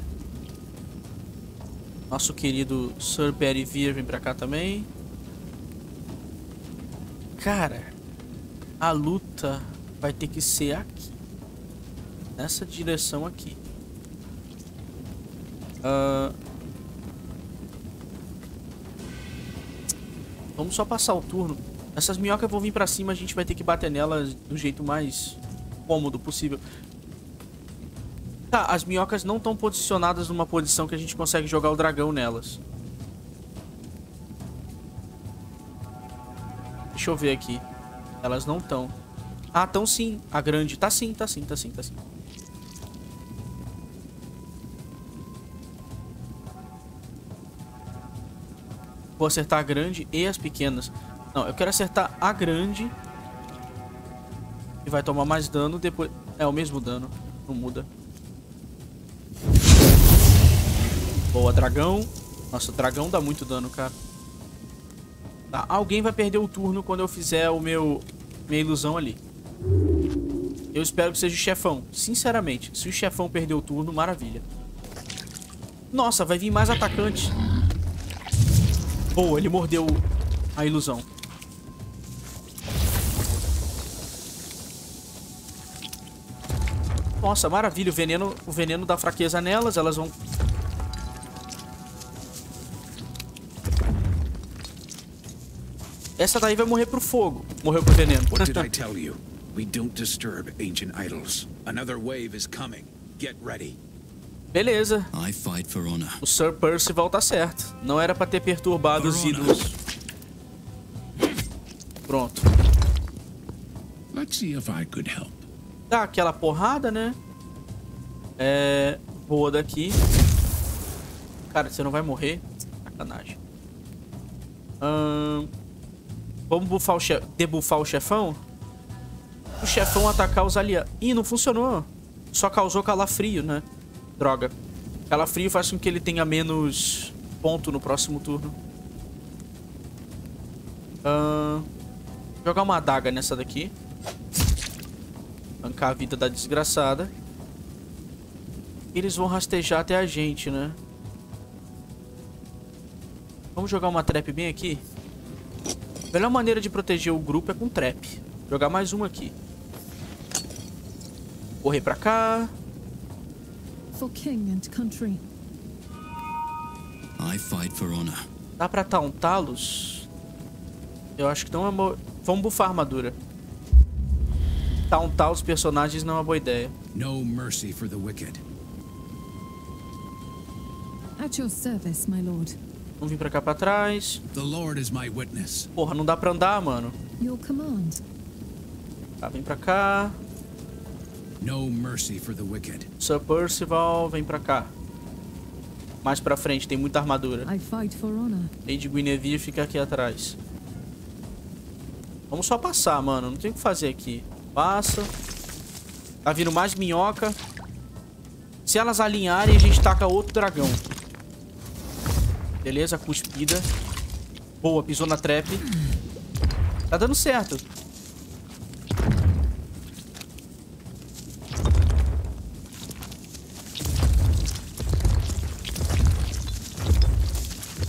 [SPEAKER 2] Nosso querido Sir Bedivere vem pra cá também. Cara, a luta vai ter que ser aqui. Nessa direção aqui. Ah, Vamos só passar o turno. Essas minhocas vão vir pra cima, a gente vai ter que bater nelas do jeito mais cômodo possível. Tá, as minhocas não estão posicionadas numa posição que a gente consegue jogar o dragão nelas. Deixa eu ver aqui. Elas não estão. Ah, estão sim. A grande. Tá sim, tá sim, tá sim, tá sim. Vou acertar a grande e as pequenas. Não, eu quero acertar a grande. E vai tomar mais dano depois. É o mesmo dano. Não muda. Boa, dragão. Nossa, dragão dá muito dano, cara. Tá, alguém vai perder o turno quando eu fizer o meu... Minha ilusão ali. Eu espero que seja o chefão. Sinceramente, se o chefão perder o turno, maravilha. Nossa, vai vir mais atacante. Boa, ele mordeu a ilusão. Nossa, maravilha. O veneno, o veneno dá fraqueza nelas. Elas vão... Essa daí vai morrer pro fogo. Morreu pro veneno.
[SPEAKER 4] What did I [LAUGHS] tell you? We don't disturb ancient idols. Another wave is coming. Get ready.
[SPEAKER 2] Beleza.
[SPEAKER 5] I fight for honor.
[SPEAKER 2] O Sir Percival tá certo. Não era pra ter perturbado os
[SPEAKER 5] Corona.
[SPEAKER 2] ídolos. Pronto.
[SPEAKER 6] Let's see if I could help.
[SPEAKER 2] Dá aquela porrada, né? É... Boa daqui. Cara, você não vai morrer. Sacanagem. Ahn, Vamos buffar o che... debuffar o chefão? O chefão atacar os aliados. Ih, não funcionou. Só causou calafrio, né? Droga. Calafrio faz com que ele tenha menos... ponto no próximo turno. Uh, jogar uma adaga nessa daqui. Arrancar a vida da desgraçada. Eles vão rastejar até a gente, né? Vamos jogar uma trap bem aqui. A melhor maneira de proteger o grupo é com trap. Jogar mais uma aqui. Correr pra cá.
[SPEAKER 7] For king and country.
[SPEAKER 5] I fight for honor.
[SPEAKER 2] Dá pra tauntá-los? Eu acho que não é boa... Vamos bufar a armadura. Tauntar os personagens não é uma boa ideia.
[SPEAKER 4] No mercy for the wicked.
[SPEAKER 7] At your service, my lord.
[SPEAKER 2] Vamos vir pra cá pra trás. Porra, não dá pra andar, mano. Tá, vem pra cá.
[SPEAKER 4] No mercy for the wicked.
[SPEAKER 2] Sir Percival, vem pra cá. Mais pra frente, tem muita armadura.
[SPEAKER 7] I fight for honor.
[SPEAKER 2] Lady Guinevere fica aqui atrás. Vamos só passar, mano. Não tem o que fazer aqui. Passa. Tá vindo mais minhoca. Se elas alinharem, a gente taca outro dragão. Beleza, cuspida. Boa, pisou na trap. Tá dando certo.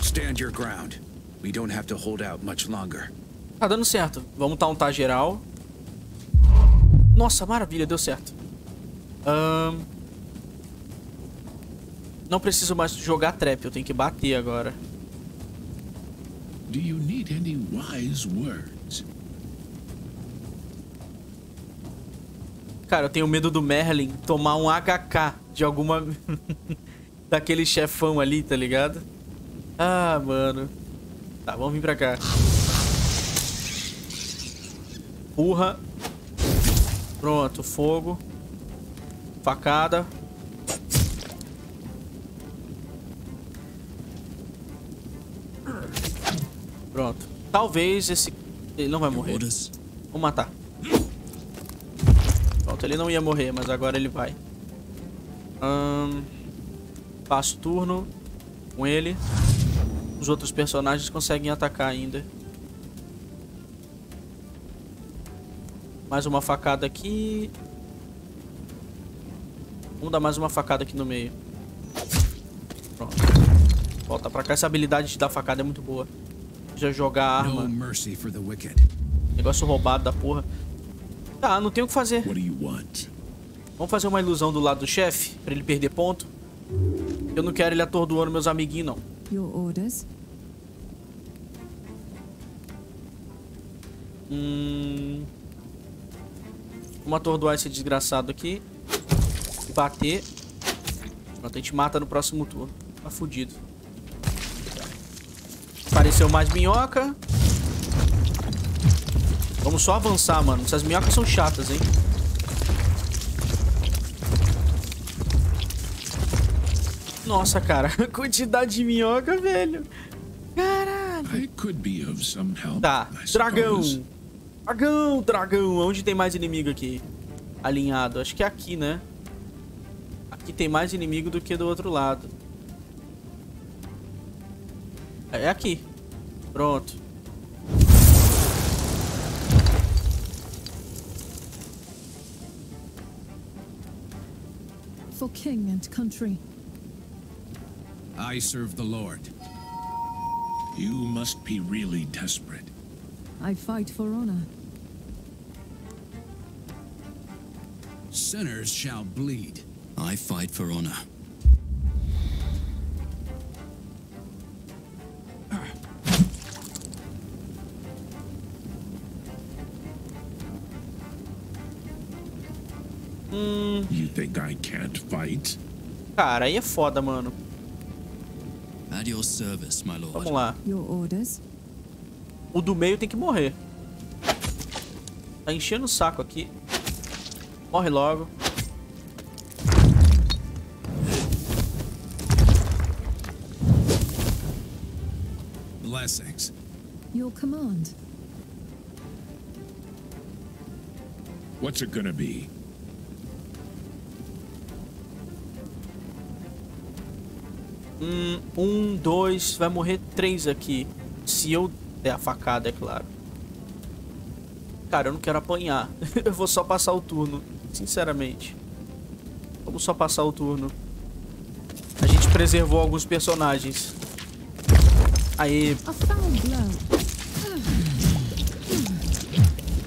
[SPEAKER 4] Stand your ground. We don't have to hold out much longer.
[SPEAKER 2] Tá dando certo. Vamos tauntar geral. Nossa, maravilha, deu certo. Ahn... Não preciso mais jogar trap, eu tenho que bater agora.
[SPEAKER 6] Do you need any wise words?
[SPEAKER 2] Cara, eu tenho medo do Merlin tomar um HK de alguma... [LAUGHS] Daquele chefão ali, tá ligado? Ah, mano. Tá, vamos vir pra cá. Urra. Pronto, fogo. Facada. Pronto. Talvez esse... Ele não vai morrer. Vou matar. Pronto, ele não ia morrer, mas agora ele vai. Ahn, passo turno com ele. Os outros personagens conseguem atacar ainda. Mais uma facada aqui. Vamos dar mais uma facada aqui no meio. Pronto. Volta pra cá. Essa habilidade de dar facada é muito boa. Já jogar a arma. Negócio roubado da porra. Tá, não tem o que fazer.
[SPEAKER 6] What do you want?
[SPEAKER 2] Vamos fazer uma ilusão do lado do chefe, pra ele perder ponto. Eu não quero ele atordoando meus amiguinhos, não.
[SPEAKER 7] Your orders.
[SPEAKER 2] Hum... Vamos atordoar esse desgraçado aqui. E bater. Pronto, a gente mata no próximo turno. Tá fudido. Apareceu mais minhoca. Vamos só avançar, mano. Essas minhocas são chatas, hein? Nossa, cara. [LAUGHS] Quantidade de minhoca, velho. Caralho. Tá, dragão. Dragão, dragão. Onde tem mais inimigo aqui? Alinhado. Acho que é aqui, né? Aqui tem mais inimigo do que do outro lado. É aqui. Pronto.
[SPEAKER 7] For king and country.
[SPEAKER 4] I serve the Lord.
[SPEAKER 6] You must be really desperate.
[SPEAKER 7] I fight for honor.
[SPEAKER 4] Sinners shall bleed.
[SPEAKER 5] I fight for honor.
[SPEAKER 2] Hum,
[SPEAKER 6] You think I can't fight?
[SPEAKER 2] cara, aí é foda, mano.
[SPEAKER 5] At your service, my lord.
[SPEAKER 2] Vamos lá.
[SPEAKER 7] Your orders.
[SPEAKER 2] O do meio tem que morrer. Tá enchendo o saco aqui. Morre logo.
[SPEAKER 4] Blessings.
[SPEAKER 7] Your command.
[SPEAKER 6] What's it gonna be?
[SPEAKER 2] Hum, um, dois, vai morrer três aqui. Se eu der a facada, é claro. Cara, eu não quero apanhar. [LAUGHS] eu vou só passar o turno, sinceramente. Vamos só passar o turno. A gente preservou alguns personagens. Aê.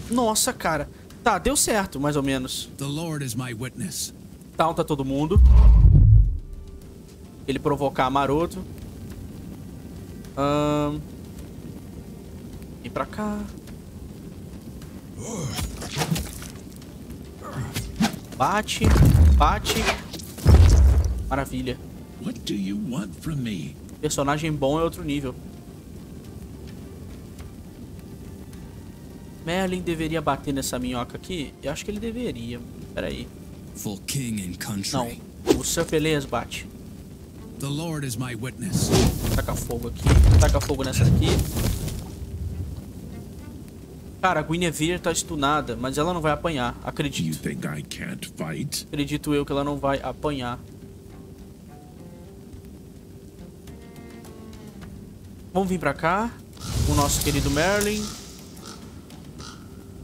[SPEAKER 2] Nossa, cara. Tá, deu certo, mais ou menos.
[SPEAKER 4] Witness.
[SPEAKER 2] Taunta todo mundo. Ele provocar maroto. Ahn... Vem pra cá. Bate, bate. Maravilha.
[SPEAKER 6] What do you want from me?
[SPEAKER 2] Personagem bom é outro nível. Merlin deveria bater nessa minhoca aqui? Eu acho que ele deveria. Pera aí.
[SPEAKER 5] For king and country.
[SPEAKER 2] Não. O Sir Peleas bate.
[SPEAKER 4] The Lord is my witness.
[SPEAKER 2] Taca fogo aqui. Taca fogo nessa daqui. Cara, a Guinevere tá stunada, mas ela não vai apanhar, acredito.
[SPEAKER 6] think I can't fight?
[SPEAKER 2] Acredito eu que ela não vai apanhar. Vamos vir pra cá. O nosso querido Merlin.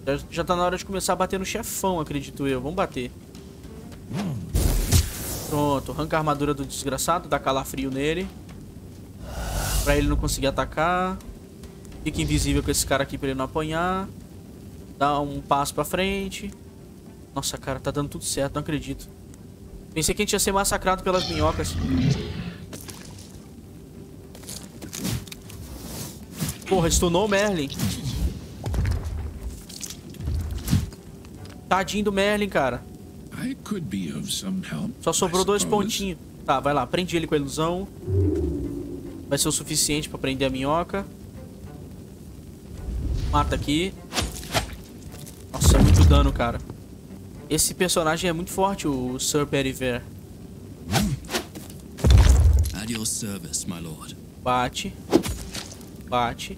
[SPEAKER 2] Já, já tá na hora de começar a bater no chefão, acredito eu. Vamos bater. Pronto, arranca a armadura do desgraçado, dá calafrio nele. Pra ele não conseguir atacar. Fica invisível com esse cara aqui pra ele não apanhar. Dá um passo pra frente. Nossa, cara, tá dando tudo certo, não acredito. Pensei que a gente ia ser massacrado pelas minhocas. Porra, stunou o Merlin. Tadinho do Merlin, cara. Só sobrou dois pontinhos. Tá, vai lá. Prende ele com a ilusão. Vai ser o suficiente pra prender a minhoca. Mata aqui. Nossa, é muito dano, cara. Esse personagem é muito forte, o Sir Periver.
[SPEAKER 5] At your service, my lord.
[SPEAKER 2] Bate. Bate.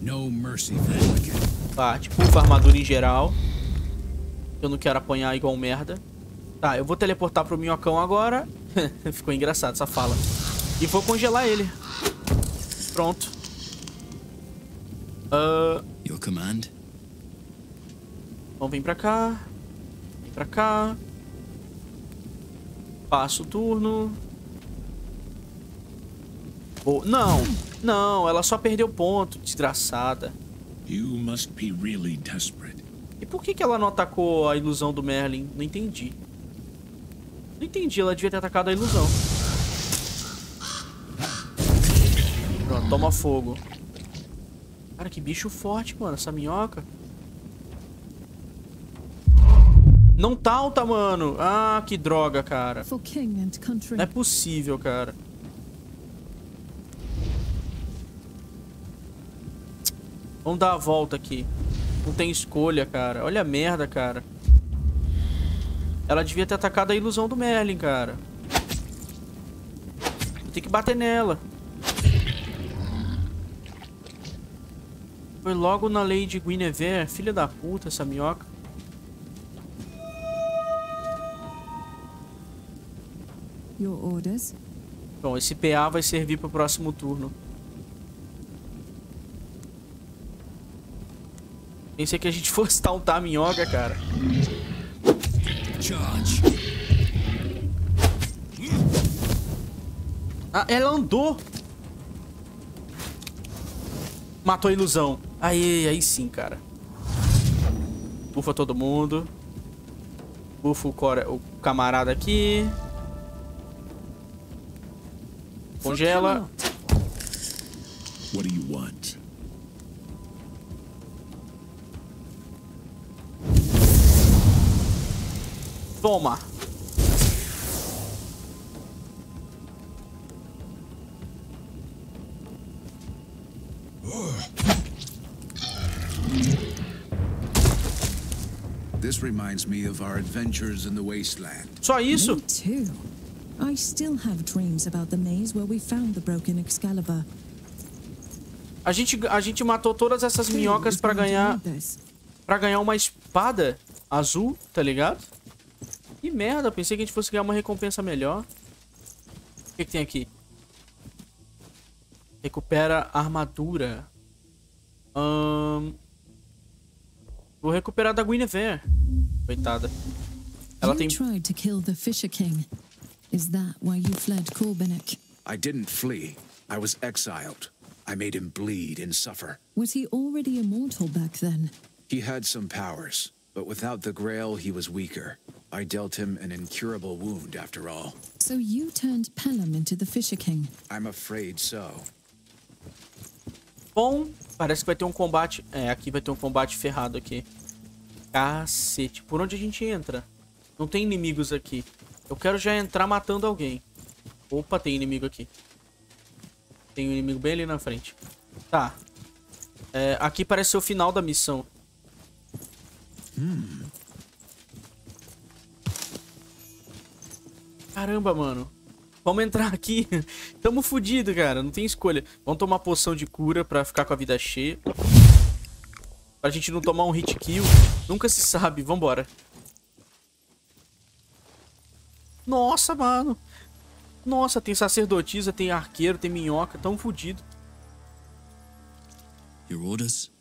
[SPEAKER 4] No mercy for.
[SPEAKER 2] Bate. Pufa a armadura em geral. Eu não quero apanhar igual um merda. Tá, eu vou teleportar pro minhocão agora. [LAUGHS] Ficou engraçado essa fala. E vou congelar ele. Pronto. Ah,
[SPEAKER 5] Your command?
[SPEAKER 2] Vamos vir pra cá. Vem pra cá. Passa o turno. Boa. Não, não, ela só perdeu ponto, desgraçada.
[SPEAKER 6] You must be really desperate.
[SPEAKER 2] Por que, que ela não atacou a ilusão do Merlin? Não entendi. Não entendi, ela devia ter atacado a ilusão. Pronto, toma fogo. Cara, que bicho forte, mano, essa minhoca. Não tá alta, mano. Ah, que droga, cara. Não é possível, cara. Vamos dar a volta aqui. Não tem escolha, cara. Olha a merda, cara. Ela devia ter atacado a ilusão do Merlin, cara. Tem que bater nela. Foi logo na lei de Guinevere. Filha da puta, essa minhoca.
[SPEAKER 7] Your orders?
[SPEAKER 2] Bom, esse PA vai servir pro próximo turno. Pensei que a gente [LAUGHS] fosse tauntar a minhoca, cara.
[SPEAKER 5] Charge.
[SPEAKER 2] Ah, ela andou. Matou a ilusão. Aí, aí sim, cara. Bufa todo mundo. Bufa o, o camarada aqui. Congela.
[SPEAKER 6] What do you want?
[SPEAKER 2] Toma.
[SPEAKER 4] This reminds me of our adventures in the wasteland.
[SPEAKER 2] Só isso?
[SPEAKER 7] Me too. I still have dreams about the maze where we found the broken Excalibur.
[SPEAKER 2] A gente, a gente matou todas essas minhocas pra ganhar, pra ganhar uma espada azul, tá ligado? Que merda, pensei que a gente fosse ganhar uma recompensa melhor. O que, que tem aqui? Recupera armadura. Vou recuperar da Guinevere. Coitada. Ela tem.
[SPEAKER 7] tried to kill the Fisher King. Is that why you fled Corbinic?
[SPEAKER 4] I didn't flee. I was exiled. I made him bleed and suffer.
[SPEAKER 7] Was he already immortal back then?
[SPEAKER 4] He had some powers, but without the Grail, he was weaker. I dealt him an incurable wound, after all.
[SPEAKER 7] So you turned Pelham into the Fisher King.
[SPEAKER 4] I'm afraid so.
[SPEAKER 2] Bom, parece que vai ter um combate. É, aqui vai ter um combate ferrado aqui. Cacete. Por onde a gente entra? Não tem inimigos aqui. Eu quero já entrar matando alguém. Opa, tem inimigo aqui. Tem um inimigo bem ali na frente. Tá. É, aqui parece ser o final da missão. Caramba, mano. Vamos entrar aqui. [LAUGHS] Tamo fudido, cara. Não tem escolha. Vamos tomar poção de cura pra ficar com a vida cheia. Pra gente não tomar um hit kill. Nunca se sabe. Vambora. Nossa, mano. Nossa, tem sacerdotisa, tem arqueiro, tem minhoca. Tão fudido.
[SPEAKER 5] Your orders?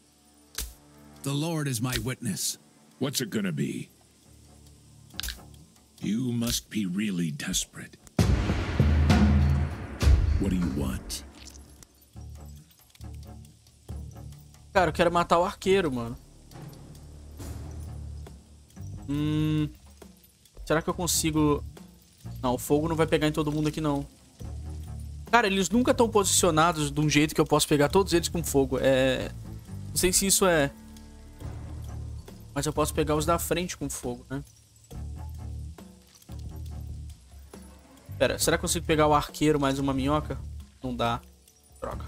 [SPEAKER 6] The Lord is my witness. What's it gonna be? You must be really desperate. What do you want?
[SPEAKER 2] Cara, eu quero matar o arqueiro, mano. Hum... Será que eu consigo... Não, o fogo não vai pegar em todo mundo aqui, não. Cara, eles nunca estão posicionados de um jeito que eu posso pegar todos eles com fogo. É... Não sei se isso é... Mas eu posso pegar os da frente com fogo, né? Pera, será que eu consigo pegar o arqueiro mais uma minhoca? Não dá. Droga.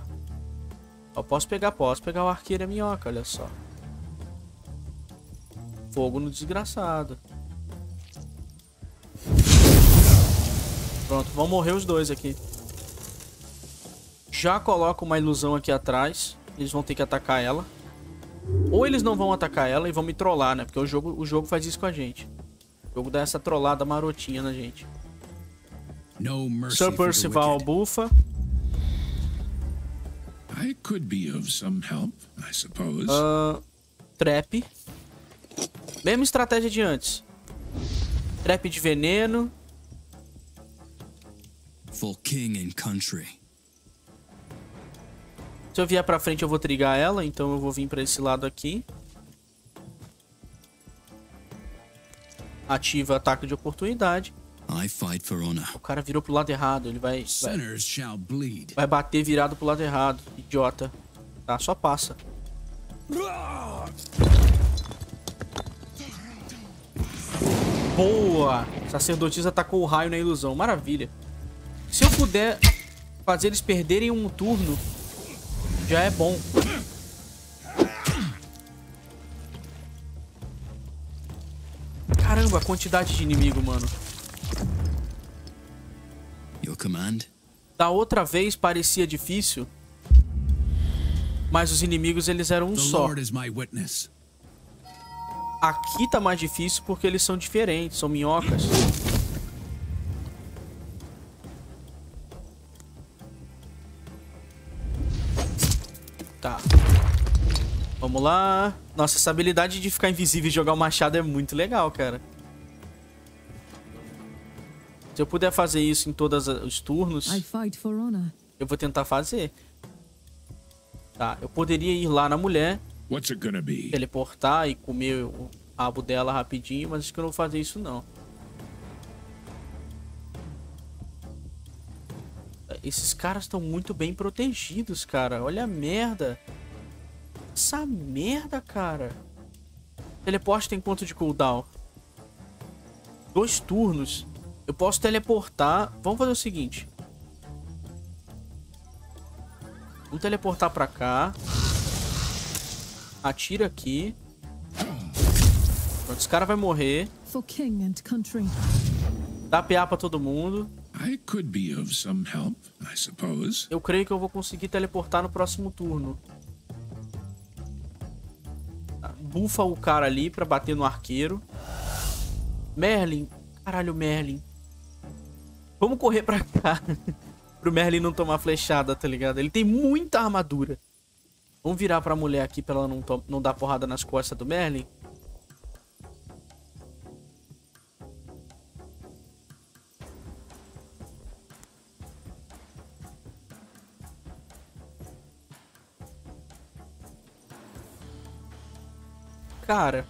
[SPEAKER 2] Eu posso pegar, posso pegar o arqueiro e a minhoca, olha só. Fogo no desgraçado. Pronto, vão morrer os dois aqui. Já coloco uma ilusão aqui atrás. Eles vão ter que atacar ela. Ou eles não vão atacar ela e vão me trollar, né? Porque o jogo, o jogo faz isso com a gente. O jogo dá essa trollada marotinha na gente. Sir Percival bufa.
[SPEAKER 6] I could be of some help, I suppose.
[SPEAKER 2] Ahn, trap. Mesma estratégia de antes. Trap de veneno.
[SPEAKER 5] For king and country.
[SPEAKER 2] Se eu vier pra frente eu vou trigar ela, então eu vou vir pra esse lado aqui. Ativa ataque de oportunidade.
[SPEAKER 5] I fight for honor.
[SPEAKER 2] O cara virou pro lado errado, ele vai, vai,
[SPEAKER 6] Sinners shall bleed.
[SPEAKER 2] vai bater virado pro lado errado. Idiota. Tá, só passa. Boa! Sacerdotisa atacou o raio na ilusão. Maravilha. Se eu puder fazer eles perderem um turno, já é bom. Caramba, a quantidade de inimigo, mano. Da outra vez parecia difícil, mas os inimigos eles eram um só. Aqui tá mais difícil porque eles são diferentes, são minhocas. Tá. Vamos lá. Nossa, essa habilidade de ficar invisível e jogar o machado é muito legal, cara. Se eu puder fazer isso em todos os turnos,
[SPEAKER 7] I fight for honor.
[SPEAKER 2] eu vou tentar fazer. Tá, eu poderia ir lá na mulher, teleportar e comer o rabo dela rapidinho, mas acho que eu não vou fazer isso não. Esses caras estão muito bem protegidos, cara. Olha a merda. Essa merda, cara. Teleporte tem quanto de cooldown? Dois turnos. Eu posso teleportar. Vamos fazer o seguinte. Vamos teleportar pra cá. Atira aqui. Pronto, esse cara vai morrer.
[SPEAKER 7] For king and country.
[SPEAKER 2] Dá PA pra todo mundo.
[SPEAKER 6] I could be of some help, I suppose.
[SPEAKER 2] Eu creio que eu vou conseguir teleportar no próximo turno. Tá, Bufa o cara ali pra bater no arqueiro. Merlin. Caralho, Merlin. Vamos correr pra cá. [LAUGHS] Pro Merlin não tomar flechada, tá ligado? Ele tem muita armadura. Vamos virar pra mulher aqui pra ela não, não dar porrada nas costas do Merlin. Cara,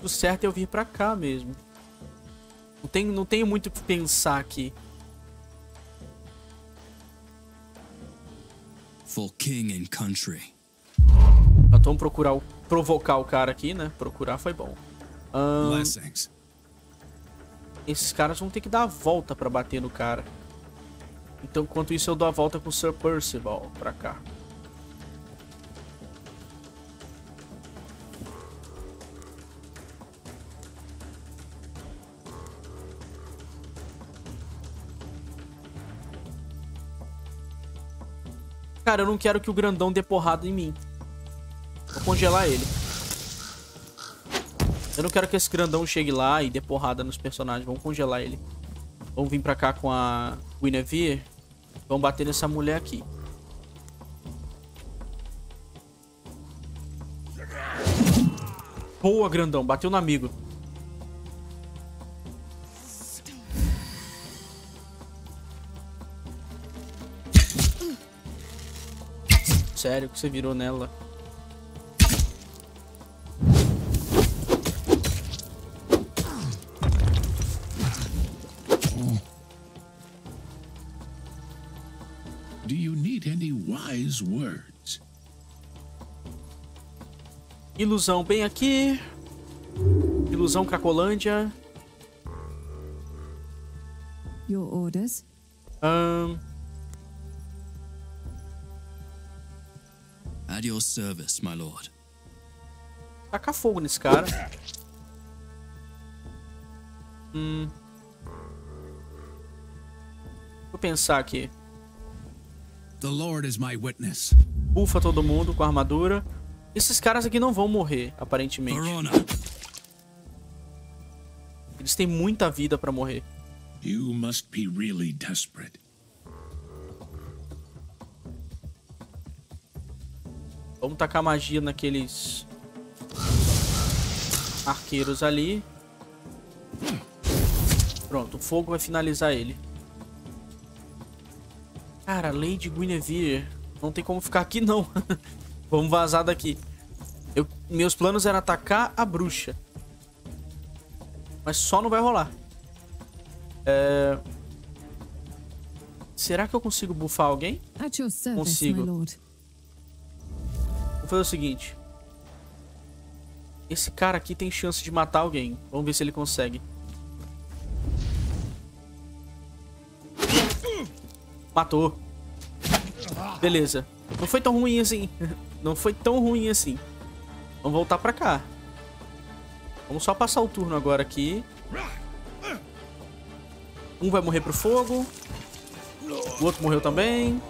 [SPEAKER 2] o certo é eu vir pra cá mesmo. Não tenho, não tenho muito o que pensar aqui.
[SPEAKER 5] For king and country.
[SPEAKER 2] Então vamos procurar o, provocar o cara aqui, né? Procurar foi bom. Um,
[SPEAKER 5] Blessings.
[SPEAKER 2] esses caras vão ter que dar a volta pra bater no cara. Então, enquanto isso, eu dou a volta com o Sir Percival pra cá. Cara, eu não quero que o grandão dê porrada em mim. Vou congelar ele. Eu não quero que esse grandão chegue lá e dê porrada nos personagens. Vamos congelar ele. Vamos vir pra cá com a Guinevere. Vamos bater nessa mulher aqui. Boa, grandão. Bateu no amigo. Sério que você virou nela?
[SPEAKER 6] Do you need any wise words?
[SPEAKER 2] Ilusão bem aqui. Ilusão Cracolândia.
[SPEAKER 7] Your orders?
[SPEAKER 2] Ahn,
[SPEAKER 5] At your service, my lord.
[SPEAKER 2] tacar fogo nesse cara. Hum. Vou pensar aqui.
[SPEAKER 4] The Lord is my witness.
[SPEAKER 2] Bufa todo mundo com armadura. Esses caras aqui não vão morrer, aparentemente.
[SPEAKER 5] Honor.
[SPEAKER 2] Eles têm muita vida pra morrer.
[SPEAKER 6] You must be really desperate.
[SPEAKER 2] Vamos tacar magia naqueles arqueiros ali. Pronto, o fogo vai finalizar ele. Cara, Lady Guinevere. Não tem como ficar aqui, não. [LAUGHS] Vamos vazar daqui. Eu, meus planos eram atacar a bruxa. Mas só não vai rolar. É... Será que eu consigo bufar alguém? Consigo. Fazer o seguinte. Esse cara aqui tem chance de matar alguém. Vamos ver se ele consegue. Matou. Beleza. Não foi tão ruim assim. [LAUGHS] Não foi tão ruim assim. Vamos voltar pra cá. Vamos só passar o turno agora aqui. Um vai morrer pro fogo. O outro morreu também.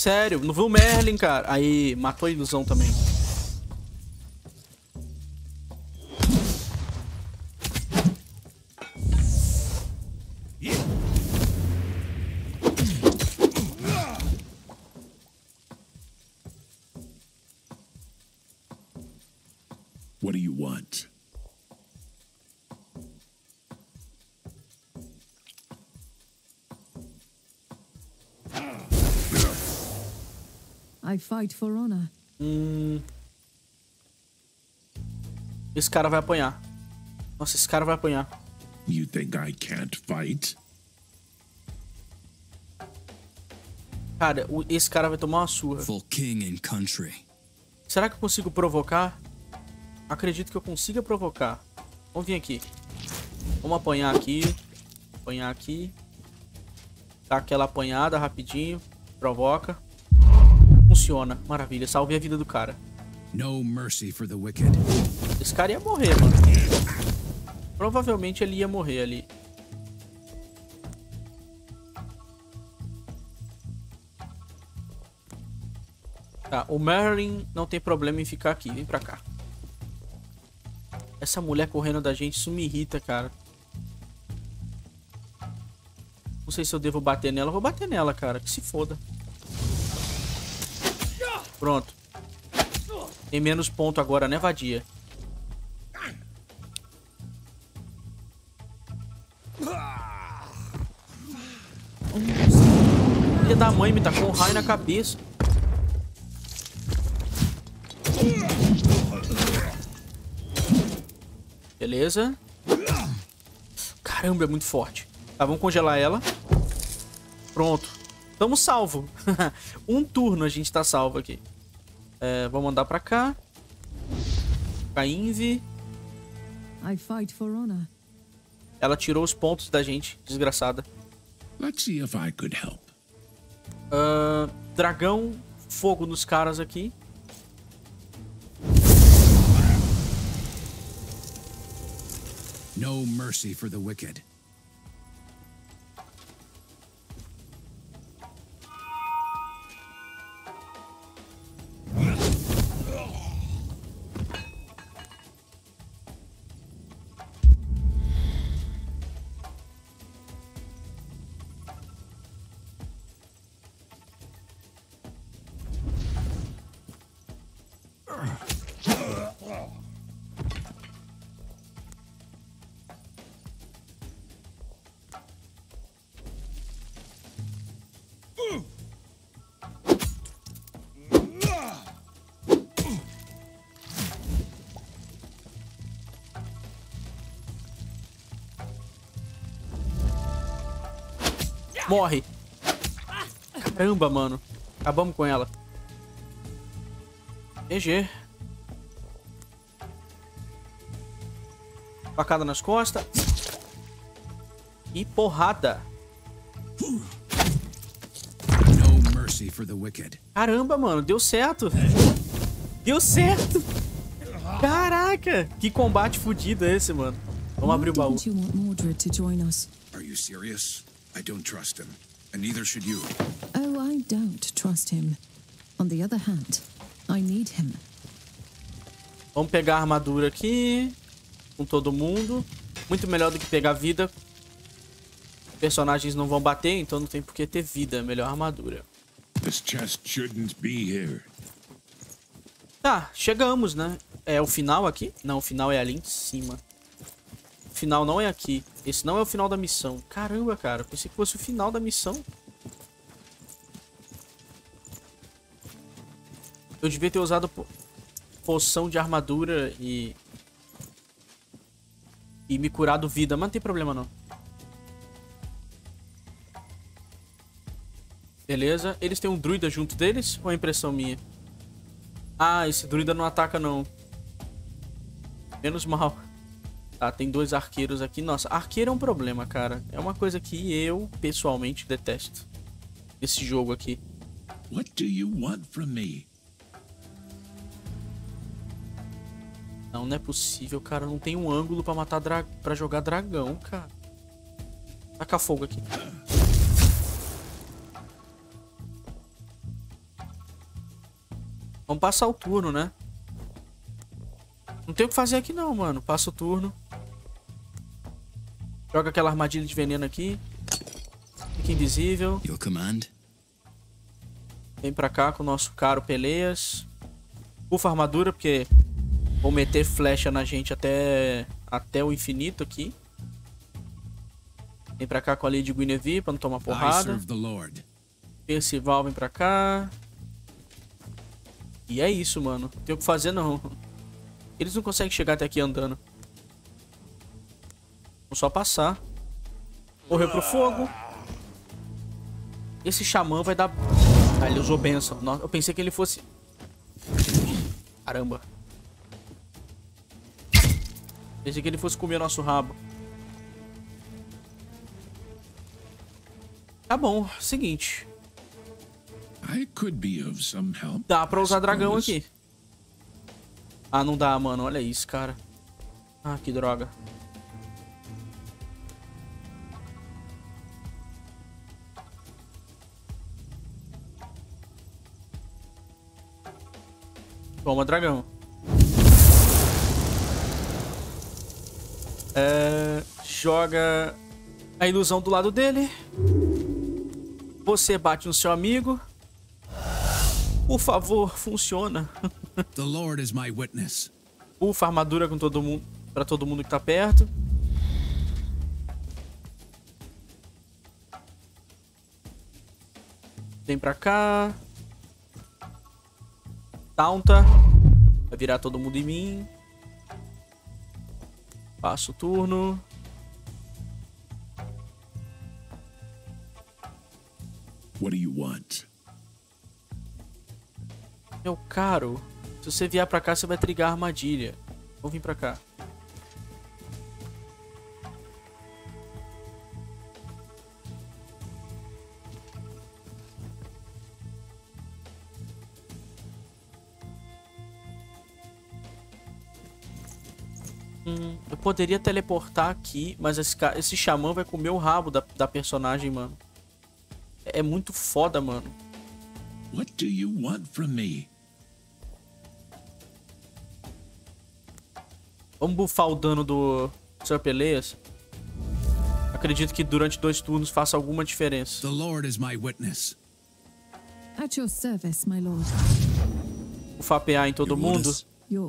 [SPEAKER 2] Sério, não viu o Merlin, cara. Aí, matou a ilusão também.
[SPEAKER 7] Fight for honor.
[SPEAKER 2] Esse cara vai apanhar. Nossa, esse cara vai apanhar.
[SPEAKER 6] You think I can't fight?
[SPEAKER 2] Cara, esse cara vai tomar uma surra.
[SPEAKER 5] For king and country.
[SPEAKER 2] Será que eu consigo provocar? Acredito que eu consiga provocar. Vamos vir aqui. Vamos apanhar aqui. Apanhar aqui. Dá aquela apanhada rapidinho. Provoca. Funciona. Maravilha. Salvei a vida do cara.
[SPEAKER 4] No mercy for the wicked.
[SPEAKER 2] Esse cara ia morrer, mano. Provavelmente ele ia morrer ali. Tá, o Merlin não tem problema em ficar aqui. Vem pra cá. Essa mulher correndo da gente, isso me irrita, cara. Não sei se eu devo bater nela. Eu vou bater nela, cara. Que se foda. Pronto. Tem menos ponto agora, né, vadia? Filha da mãe me tacou um raio na cabeça. Beleza. Caramba, é muito forte. Tá, vamos congelar ela. Pronto. Tamo salvo. [LAUGHS] um turno a gente tá salvo aqui. É, vamos andar pra cá. Cainve.
[SPEAKER 7] I fight for honor.
[SPEAKER 2] Ela tirou os pontos da gente, desgraçada.
[SPEAKER 6] Let's see if I could help.
[SPEAKER 2] Ah, dragão, fogo nos caras aqui.
[SPEAKER 4] No mercy for the wicked.
[SPEAKER 2] Morre. Caramba, mano. Acabamos com ela. GG. Facada nas costas. E porrada.
[SPEAKER 4] No mercy for the wicked.
[SPEAKER 2] Caramba, mano. Deu certo. Deu certo. Caraca. Que combate fudido é esse, mano. Vamos abrir o baú.
[SPEAKER 7] Didn't you want Mordred to join us?
[SPEAKER 4] Are you serious? I don't trust him, and neither should you.
[SPEAKER 7] Oh, I don't trust him. On the other hand, I need him.
[SPEAKER 2] Vamos pegar a armadura aqui. Com todo mundo. Muito melhor do que pegar vida. Personagens não vão bater, então não tem por que ter vida. Melhor armadura.
[SPEAKER 6] This chest shouldn't be here.
[SPEAKER 2] Tá, chegamos, né? É o final aqui? Não, o final é ali em cima. O final não é aqui. Esse não é o final da missão. Caramba, cara. Pensei que fosse o final da missão. Eu devia ter usado po- poção de armadura e... E me curado vida, mas não tem problema não. Beleza. Eles têm um druida junto deles ou é impressão minha? Ah, esse druida não ataca não. Menos mal. Tá, tem dois arqueiros aqui. Nossa, arqueiro é um problema, cara. É uma coisa que eu, pessoalmente, detesto. Esse jogo aqui.
[SPEAKER 6] What do you want from me?
[SPEAKER 2] Não, não é possível, cara. Não tem um ângulo pra matar dra... para jogar dragão, cara. Taca fogo aqui. Vamos passar o turno, né? Não tem o que fazer aqui não, mano. Passa o turno. Joga aquela armadilha de veneno aqui. Fica invisível.
[SPEAKER 5] Your command?
[SPEAKER 2] Vem pra cá com o nosso caro Peleias. Bufa armadura, porque vou meter flecha na gente até, até o infinito aqui. Vem pra cá com a Lady Guinevere pra não tomar porrada. Percival vem pra cá. E é isso, mano. Não tem o que fazer, não. Eles não conseguem chegar até aqui andando. Vou só passar. Correu pro fogo. Esse xamã vai dar... Ah, ele usou benção. Eu pensei que ele fosse... Caramba. Pensei que ele fosse comer nosso rabo. Tá bom, seguinte. Dá pra usar dragão aqui. Ah, não dá, mano. Olha isso, cara. Ah, que droga. Toma, dragão. É, joga a ilusão do lado dele. Você bate no seu amigo. Por favor, funciona. [LAUGHS]
[SPEAKER 4] The Lord is my witness.
[SPEAKER 2] Ufa, armadura com todo mundo, para todo mundo que tá perto. Vem pra cá. Taunta. Vai virar todo mundo em mim. Passo o turno.
[SPEAKER 6] What do you want?
[SPEAKER 2] Meu caro, se você vier pra cá, você vai trigar a armadilha. Vamos vir pra cá. Poderia teleportar aqui, mas esse, esse xamã vai comer o rabo da, da personagem, mano. É muito foda, mano.
[SPEAKER 6] What do you want from me?
[SPEAKER 2] Vamos bufar o dano do Sir Peleas. Acredito que durante dois turnos faça alguma diferença.
[SPEAKER 4] The Lord is my witness.
[SPEAKER 7] At your service, my lord.
[SPEAKER 2] Bufar PA em todo
[SPEAKER 5] Your
[SPEAKER 2] mundo.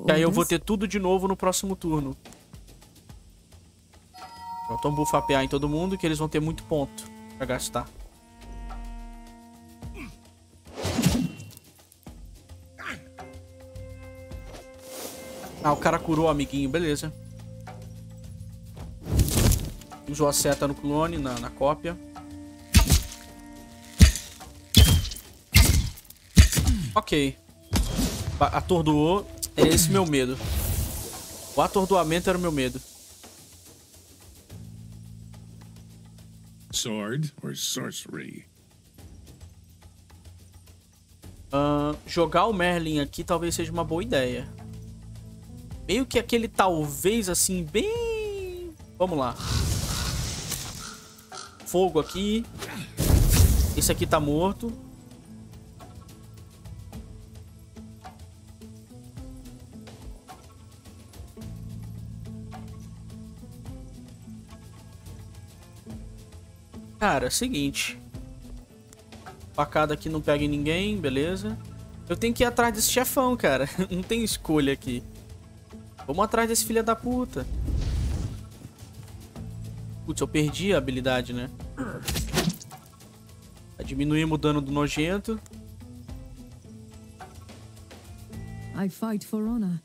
[SPEAKER 2] Que aí eu vou ter tudo de novo no próximo turno. Vamos bufar PA em todo mundo que eles vão ter muito ponto pra gastar. Ah, o cara curou o amiguinho, beleza. Usou a seta no clone, na, na cópia. Ok. Atordoou. É esse meu medo. O atordoamento era o meu medo.
[SPEAKER 6] Sword or sorcery?
[SPEAKER 2] Ahn, jogar o Merlin aqui talvez seja uma boa ideia. Meio que aquele talvez assim, bem. Vamos lá. Fogo aqui. Esse aqui tá morto. Cara, é o seguinte. Facada aqui não pega em ninguém, beleza. Eu tenho que ir atrás desse chefão, cara. [LAUGHS] Não tem escolha aqui. Vamos atrás desse filho da puta. Putz, eu perdi a habilidade, né? Diminuímos o dano do nojento.
[SPEAKER 7] I fight for honor.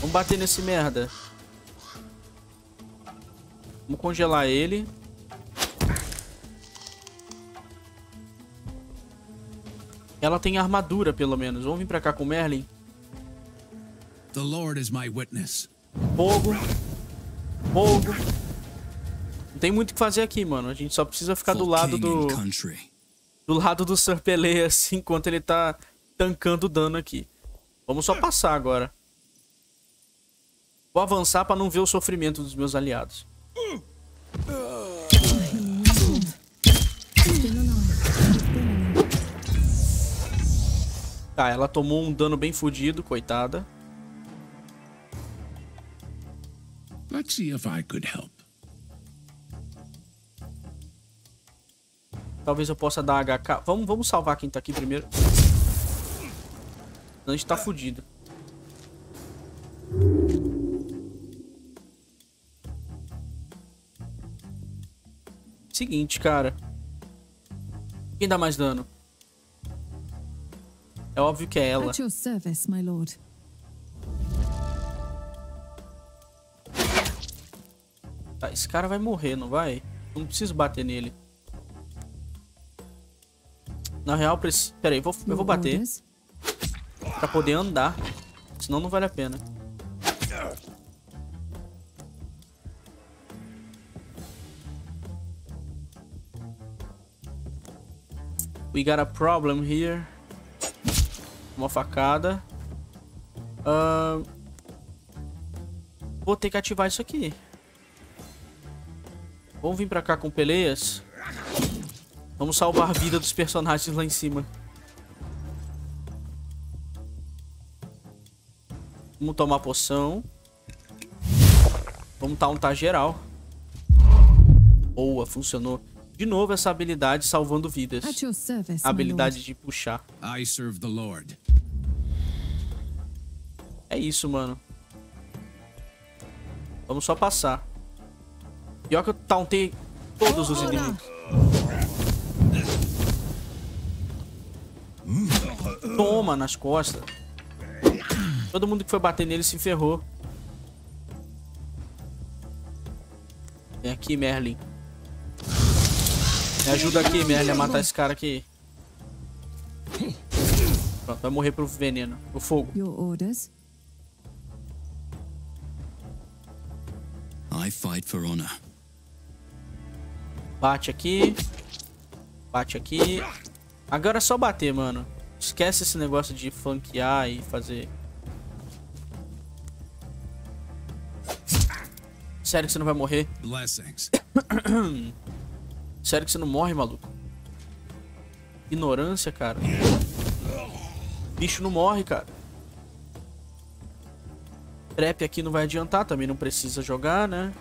[SPEAKER 2] Vamos bater nesse merda. Vamos congelar ele. Ela tem armadura, pelo menos. Vamos vir pra cá com o Merlin.
[SPEAKER 4] The Lord is my witness.
[SPEAKER 2] Fogo. Fogo. Não tem muito o que fazer aqui, mano. A gente só precisa ficar do lado do... Do lado do Sir Pelé, [LAUGHS] assim, enquanto ele tá tancando dano aqui. Vamos só passar agora. Vou avançar pra não ver o sofrimento dos meus aliados. Tá, ela tomou um dano bem fudido, coitada.
[SPEAKER 6] Let's see if I could help.
[SPEAKER 2] Talvez eu possa dar HK. Vamos, vamos salvar quem tá aqui primeiro. A gente tá fudido. Seguinte, cara. Quem dá mais dano? É óbvio que é ela.
[SPEAKER 7] At your service, my lord.
[SPEAKER 2] Tá, esse cara vai morrer, não vai? Eu não preciso bater nele. Na real, preciso... Pera aí, vou, eu vou bater pra poder andar. Senão não vale a pena. We got a problem here. Uma facada. Ahn, Vou ter que ativar isso aqui. Vamos vir pra cá com peleias. Vamos salvar a vida dos personagens lá em cima. Vamos tomar poção. Vamos tauntar geral. Boa, funcionou. De novo essa habilidade salvando vidas.
[SPEAKER 7] Service,
[SPEAKER 2] A habilidade de puxar.
[SPEAKER 5] I serve the Lord.
[SPEAKER 2] É isso, mano. Vamos só passar. Pior que eu tauntei todos os inimigos. Toma nas costas. Todo mundo que foi bater nele se ferrou. Vem aqui, Merlin. Me ajuda aqui, Merlin, a matar esse cara aqui. Pronto, vai morrer pro veneno, pro fogo.
[SPEAKER 7] Your orders?
[SPEAKER 5] I fight for honor.
[SPEAKER 2] Bate aqui. Bate aqui. Agora é só bater, mano. Esquece esse negócio de flanquear e fazer. Sério que você não vai morrer?
[SPEAKER 5] Blessings. [COUGHS]
[SPEAKER 2] Sério que você não morre, maluco? Ignorância, cara. Bicho não morre, cara. Trap aqui não vai adiantar, também não precisa jogar, né?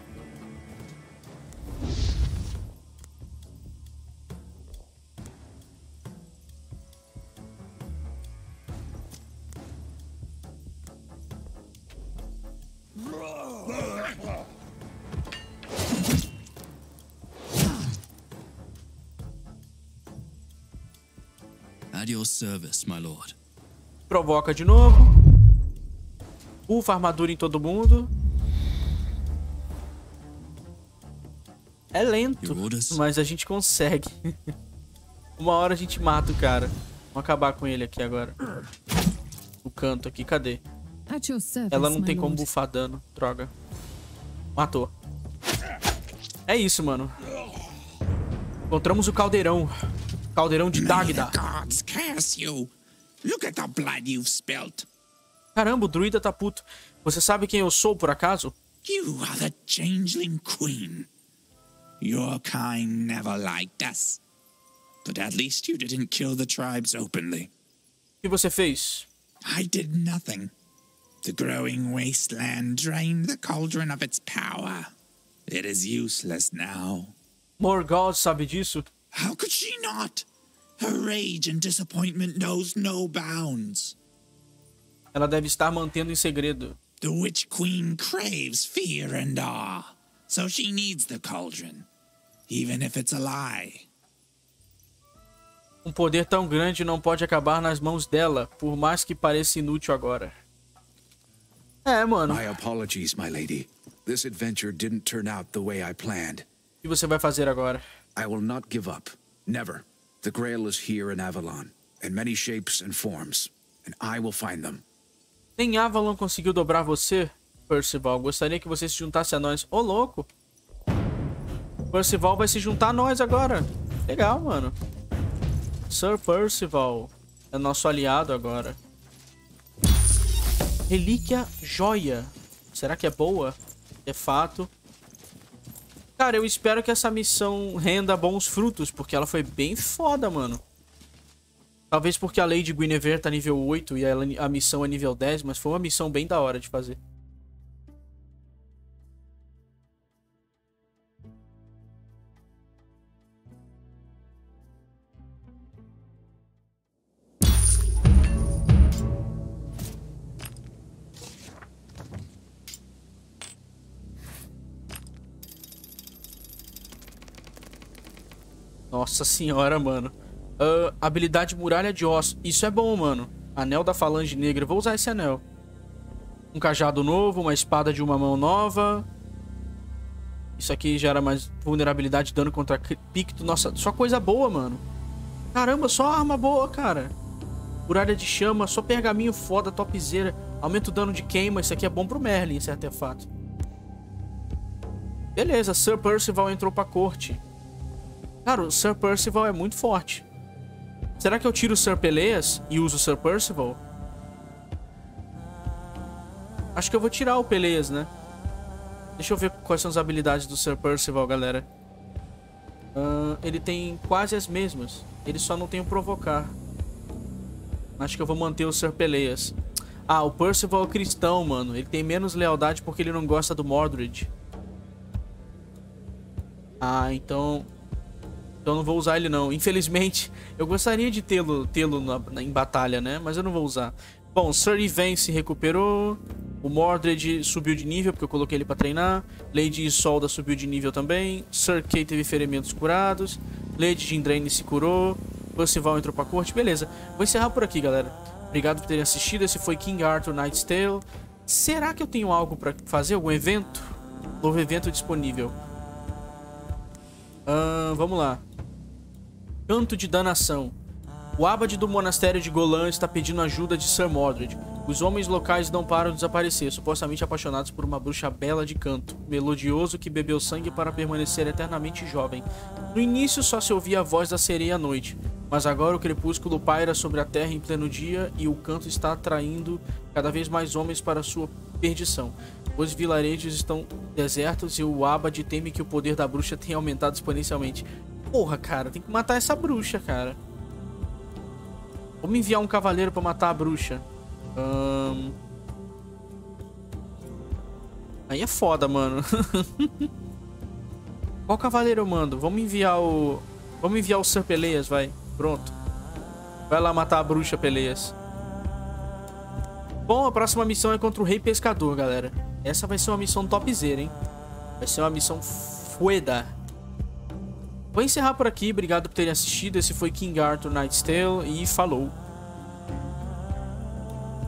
[SPEAKER 5] Service, my lord.
[SPEAKER 2] Provoca de novo. Bufa armadura em todo mundo. É lento, mas a gente consegue. [LAUGHS] Uma hora a gente mata o cara. Vamos acabar com ele aqui agora. O canto aqui, cadê?
[SPEAKER 7] Service,
[SPEAKER 2] Ela não tem como bufar dano. Droga. Matou. É isso, mano. Encontramos o caldeirão. Caldeirão de Dagda.
[SPEAKER 8] Curse you! Look at the blood you've spilt.
[SPEAKER 2] Caramba, o druida tá puto. Você sabe quem eu sou, por acaso?
[SPEAKER 8] You are the changeling queen. Your kind never liked us. But at least you didn't kill the tribes openly.
[SPEAKER 2] O que você fez?
[SPEAKER 8] I did nothing. The growing wasteland drained the cauldron of its power. It is useless now.
[SPEAKER 2] Morgoth sabe disso?
[SPEAKER 8] How could she not? Her rage and disappointment knows no bounds.
[SPEAKER 2] Ela deve estar mantendo em segredo.
[SPEAKER 8] The Witch Queen craves fear and awe, so she needs the cauldron, even if it's a lie.
[SPEAKER 2] Um poder tão grande não pode acabar nas mãos dela, por mais que pareça inútil agora. É, mano.
[SPEAKER 4] My apologies, my lady. This adventure didn't turn out the way I planned.
[SPEAKER 2] O que você vai fazer agora?
[SPEAKER 4] I will not give up. Never. The Grail is here in Avalon, in many shapes and forms, and I will find them.
[SPEAKER 2] Nem Avalon conseguiu dobrar você, Percival. Gostaria que você se juntasse a nós. Ô, louco. Percival vai se juntar a nós agora. Legal, mano. Sir Percival é nosso aliado agora. Relíquia Joia. Será que é boa? É fato. Cara, eu espero que essa missão renda bons frutos, porque ela foi bem foda, mano. Talvez porque a Lady Guinevere tá nível 8 e a, missão é nível 10, mas foi uma missão bem da hora de fazer. Nossa senhora, mano. Ah, habilidade muralha de ossos. Isso é bom, mano. Anel da falange negra. Vou usar esse anel. Um cajado novo, uma espada de uma mão nova. Isso aqui gera mais vulnerabilidade, dano contra picto. Nossa, só coisa boa, mano. Caramba, só arma boa, cara. Muralha de chama, só pergaminho foda, topzera. Aumenta o dano de queima. Isso aqui é bom pro Merlin, esse artefato. Beleza, Sir Percival entrou pra corte. Cara, o Sir Percival é muito forte. Será que eu tiro o Sir Peleas e uso o Sir Percival? Acho que eu vou tirar o Peleas, né? Deixa eu ver quais são as habilidades do Sir Percival, galera. Ah, ele tem quase as mesmas. Ele só não tem o Provocar. Acho que eu vou manter o Sir Peleas. Ah, o Percival é cristão, mano. Ele tem menos lealdade porque ele não gosta do Mordred. Ah, então... Então não vou usar ele não. Infelizmente, eu gostaria de tê-lo tê, -lo, em batalha, né? Mas eu não vou usar. Bom, Sir Ivan se recuperou. O Mordred subiu de nível, porque eu coloquei ele pra treinar. Lady Isolda subiu de nível também. Sir Kay teve ferimentos curados. Lady Jindraine se curou. Percival entrou pra corte. Beleza. Vou encerrar por aqui, galera. Obrigado por terem assistido. Esse foi King Arthur Knight's Tale. Será que eu tenho algo pra fazer? Algum evento? Novo evento disponível. Uh, vamos lá. Canto de Danação. O abade do monastério de Golan está pedindo ajuda de Sir Mordred. Os homens locais não param de desaparecer, supostamente apaixonados por uma bruxa bela de canto, melodioso que bebeu sangue para permanecer eternamente jovem. No início só se ouvia a voz da sereia à noite, mas agora o crepúsculo paira sobre a terra em pleno dia e o canto está atraindo cada vez mais homens para sua perdição. Os vilarejos estão desertos e o abade teme que o poder da bruxa tenha aumentado exponencialmente. Porra, cara, tem que matar essa bruxa, cara. Vamos enviar um cavaleiro pra matar a bruxa. Aí é foda, mano. [LAUGHS] Qual cavaleiro eu mando? Vamos enviar o... Vamos enviar o Sir Peleias, vai. Pronto. Vai lá matar a bruxa, Peleias. Bom, a próxima missão é contra o Rei Pescador, galera. Essa vai ser uma missão topzera, hein? Vai ser uma missão fueda. Vou encerrar por aqui. Obrigado por terem assistido. Esse foi King Arthur Night's Tale e falou.